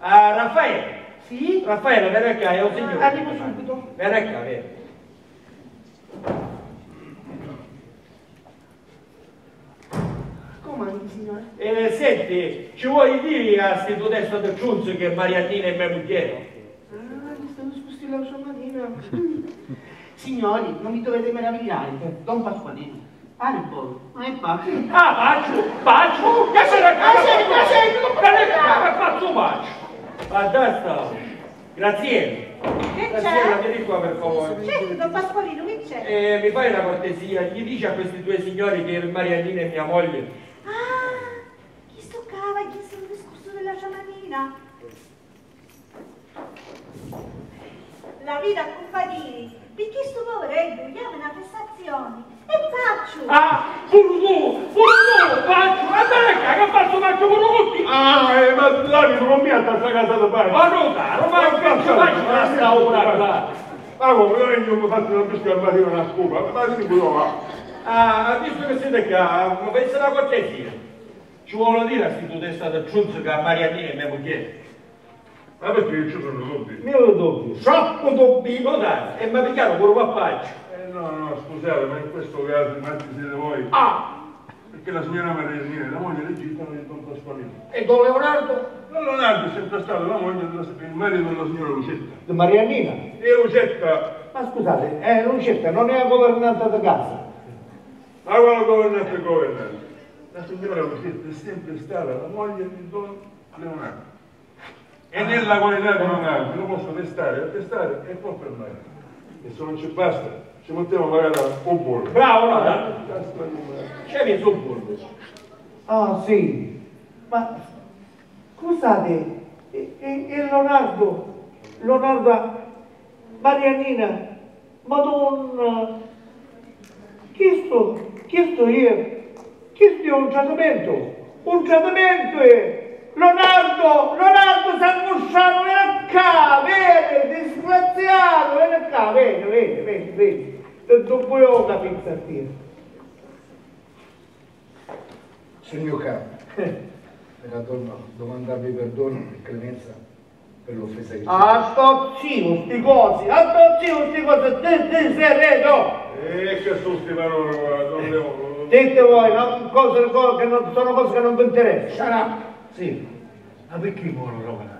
Ah, Raffaele. Sì? Raffaele, vieni qua, è un signore. Arrivo subito. Vieni qua, vieni. Come signore? Eh, senti, ci vuoi dire a sti tuo testo del Ciunzo che Mariannina è mia moglie? Ah, mi stanno scusti la sua manina. Signori, non mi dovete meravigliare, Don Pasqualino. Arbo, non è pazzo. Ah, Baccio, Baccio, che se ne Ma sei, ma sei, non Vieni qua, che faccio Baccio? A destra. Graziella. Che Graziella, c'è? vieni qua per favore. Certo, Don Pasqualino, che c'è? Eh, mi fai una cortesia, gli dici a questi due signori che Mariannina è mia moglie? Ah, chi sto cava, chi sto discorso della ciamanina? La vita compadini, perché sto poveretto, gli ha una prestazione. E faccio! Ah, pure tu, pure tu, Baccio, a te che faccio Baccio pure tutti? Ah, eh, ma Lani, non mi ha questa casa da parte. Ma no, caro, ma che ci faccio la sta ora? Ma come, io mi ho fatto una pesca al mattino una scopa, ma si può va. Ah, visto che siete qua, mi pensa una cortesia. Ci vuole dire a tu testa del Ciunzo che Mariannina è mia moglie? Ma perché ci sono dubbi? Mio dubbio. Troppo dubbi, no dai, e mi pigliano pure un papaccio. Eh no, no, scusate, ma in questo caso, quanti siete voi? Ah, Perché la signora Mariannina è la moglie legittima di Don Pasqualino. E Don Leonardo? Don Leonardo è sempre stato la moglie della, il marito della signora Lucetta. Di Mariannina. E Lucetta, Ma scusate, eh, Lucetta non è la governante di casa. ma quale governante governante? La signora Lucetta è sempre stata la moglie di Don Leonardo. E nella qualità di Leonardo lo posso testare, attestare e poi fermare. E se non ci basta, ci mettiamo magari un bollo. bravo, no merda. C'è un bulbo. Ah sì, ma scusate, e, e- e Leonardo, Leonardo, Mariannina, Madonna, che sto, che sto io? Che sto un trattamento? Un trattamento è! Leonardo, Leonardo Sangusciano, vieni qua, vedi, disgraziato, vieni qua, vedi, vedi, vedi, vedi. Non puoi capire sta tira. Signor capo, era torno a domandarvi perdono e clemenza per l'offesa che Ah, sto zio, sti cosi, ah, sto zio, sti cosi, te, te sei redo. E che sono queste parole, guarda, non devo... Dite voi, no, cose, cose che non, sono cose che non vi interessano. Sarà. Sì, Ma perché vuole lavorare?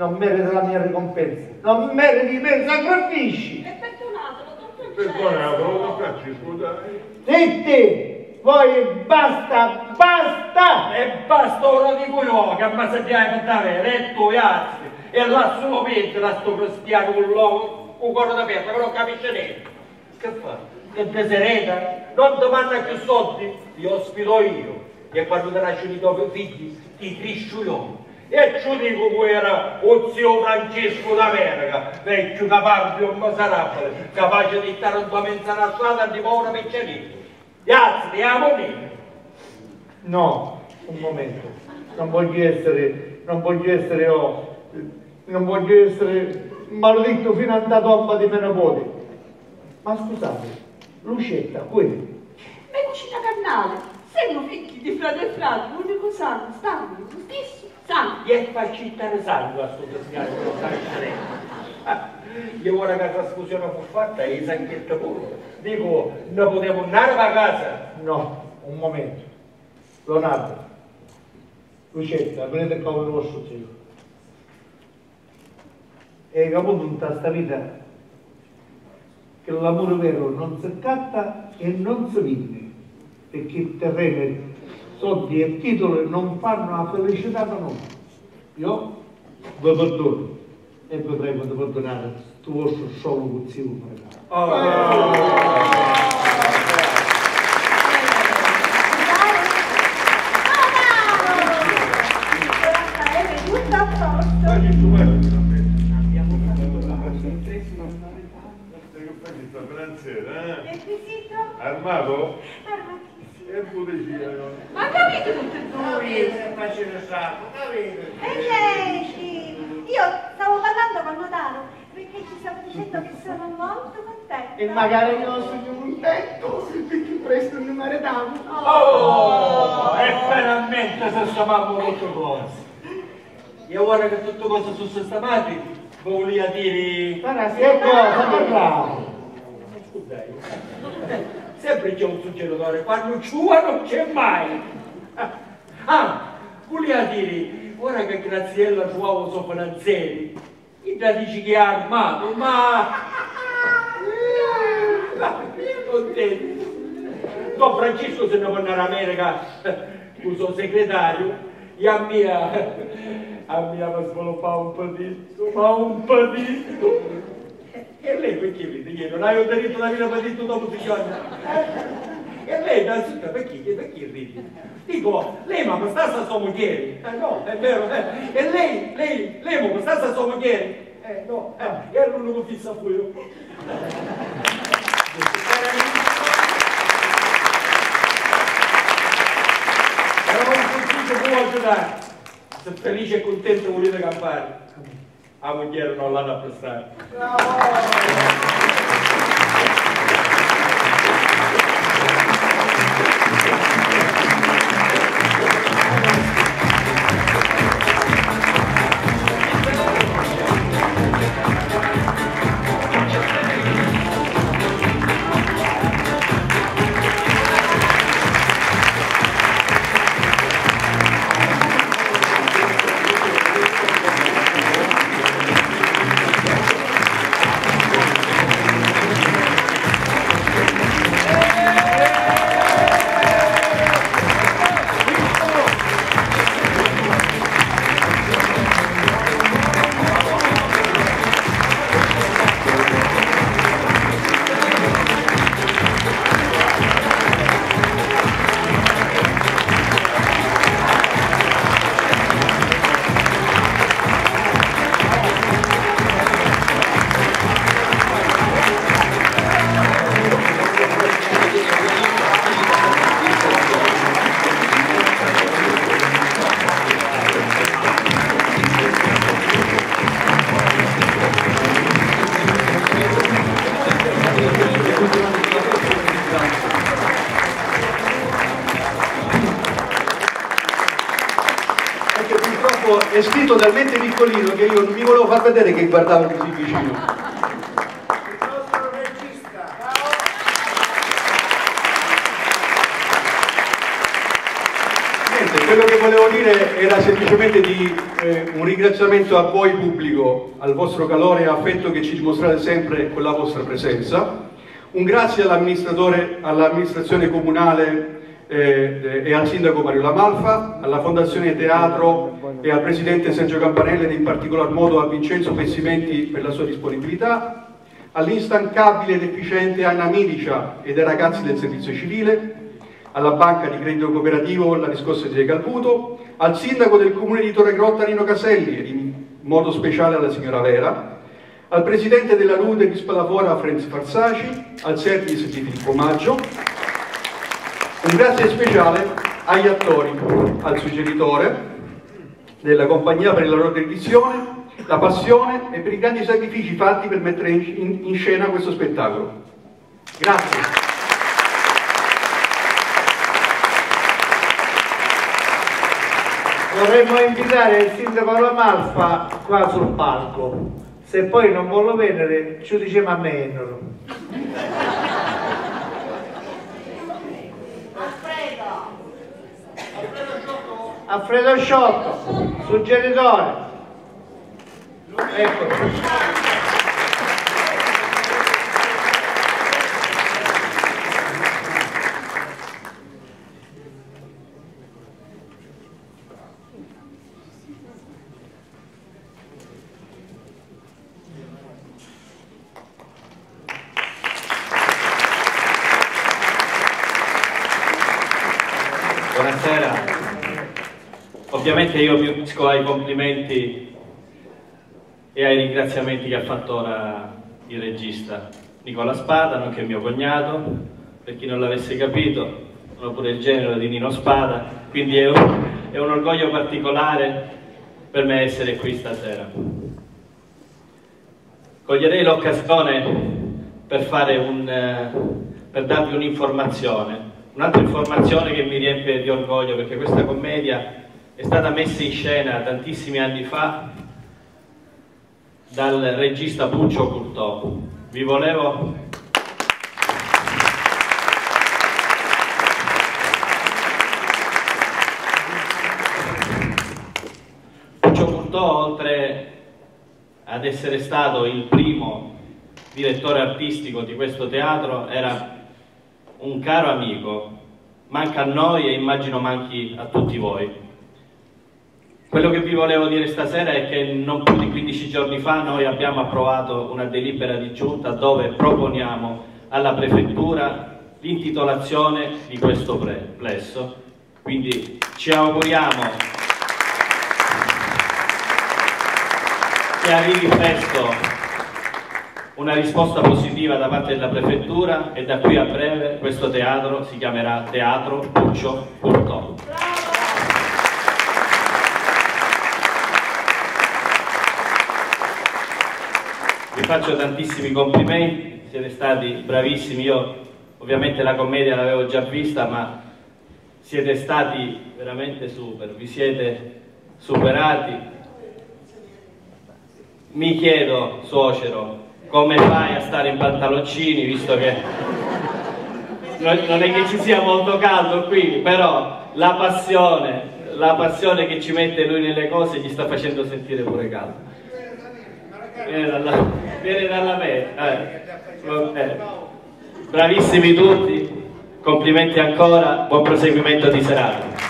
non meriti la mia ricompensa, non meriti i miei sacrifici. E perdonatelo, don Perdonato, lo Francesco, dai. Zitti, voi basta, basta. E basta ora di io che ammazzaggiai per letto e alzi e là solo mentre sto cristiano con l'uomo con cuore da perla che non capisce niente. Che fa? Che desereta? Non domanda più soldi, li ospito io. E quando ti nascono i tuoi figli, ti cresco io. E ci dico che era o zio Francesco d'America, vecchio caparbio miserabile, capace di stare in tua mensa alla strada di una piccerina. Grazie, ti amo lì. No, un momento, non voglio essere, non voglio essere, oh, non voglio essere maledetto fino alla tomba di mia nipote. Ma scusate, Lucetta, quelli, Me cucina carnale, siamo figli di frate e frate, l'unico sangue, stanno, lo stesso, Sangue. Gli è facilitare sangue a sto signore che non sta Io ora che la scusione fu fatta e i sanchietta pure. Dico, non potevo andare a casa. No, un momento. Leonardo, Lucetta, come il vostro zio. E capito in questa vita che l'amore vero non si catta e non si vende, perché il terreno, soldi e titoli non fanno la felicità da noi. Io vi perdono e potremmo perdonare tu vostro solo con zio. Oh. Armato? Armatissimo. E pulizia. Ma capite tutti e due? E lei, io stavo parlando con Notaro perché ci stavo dicendo che sono molto contenta. E magari io sono contento perché presto mi maritavo. Oh, e veramente se stavamo molto cose. E ora che tutte cose sono sistemate, volevo dire... Ma che cosa parlavo? Scusate, sempre c'è un suggeritore, quando ciua non c'è mai. Ah, volevo dire, ora che Graziella suavo sono finanzieri, da dici che è armato, ma... Io contento. Don Francesco se ne può andare a America il suo segretario e a mia, a mia va sviluppare un patito, ma un patito. E lei perché vede che non hai ottenuto la mia patito dopo sei giorni? E lei da zutta perché, perché ridi? Dico, lei ma questa sua moglie? Eh no, è vero, eh. E lei, lei, lei ma questa sua moglie? Eh no, eh, e l'unico fissa fu io. Però un consiglio può aiutare. Se felice e contento volete campare, a moglie non l'hanno apprestato. Perché vedere che guardavo così vicino. Quello che volevo dire era semplicemente di eh, un ringraziamento a voi pubblico, al vostro calore e affetto che ci dimostrate sempre con la vostra presenza. Un grazie all'amministratore, all'amministrazione comunale eh, e al sindaco Mario Lamalfa, alla Fondazione Teatro e al presidente Sergio Campanella ed in particolar modo a Vincenzo Pessimenti per la sua disponibilità, all'instancabile ed efficiente Anna Milicia ed ai ragazzi del servizio civile, alla banca di credito cooperativo La Riscossa di Calputo, al sindaco del comune di Torre Grotta Nino Caselli ed in modo speciale alla signora Vera, al presidente della Lude di Spadafora Franz Farsaci, al service di Filippo Maggio, un grazie speciale agli attori, al suggeritore della compagnia per la loro dedizione, la passione e per i grandi sacrifici fatti per mettere in, in- in scena questo spettacolo. Grazie. Vorremmo invitare il sindaco Lamalfa qua sul palco. Se poi non vuole venire, ci diciamo a meno. Alfredo Sciotto, suggeritore. Ecco. Buonasera. Ovviamente io mi unisco ai complimenti e ai ringraziamenti che ha fatto ora il regista Nicola Spada, nonché mio cognato. Per chi non l'avesse capito, sono pure il genero di Nino Spada, quindi è un, è un orgoglio particolare per me essere qui stasera. Coglierei l'occasione per, per darvi un'informazione Un'altra informazione che mi riempie di orgoglio perché questa commedia è stata messa in scena tantissimi anni fa dal regista Puccio Curtò. Vi volevo Puccio Curtò, oltre ad essere stato il primo direttore artistico di questo teatro, era un caro amico, manca a noi e immagino manchi a tutti voi. Quello che vi volevo dire stasera è che non più di 15 giorni fa noi abbiamo approvato una delibera di giunta dove proponiamo alla prefettura l'intitolazione di questo plesso. Quindi ci auguriamo che arrivi presto una risposta positiva da parte della prefettura e da qui a breve questo teatro si chiamerà Teatro Puccio Curtò. Faccio tantissimi complimenti, siete stati bravissimi, io ovviamente la commedia l'avevo già vista, ma siete stati veramente super, vi siete superati. Mi chiedo, suocero, come fai a stare in pantaloncini visto che non è che ci sia molto caldo qui, però la passione, la passione che ci mette lui nelle cose gli sta facendo sentire pure caldo. Viene dalla, viene dalla me. Eh. Bravissimi tutti, complimenti ancora, buon proseguimento di serata.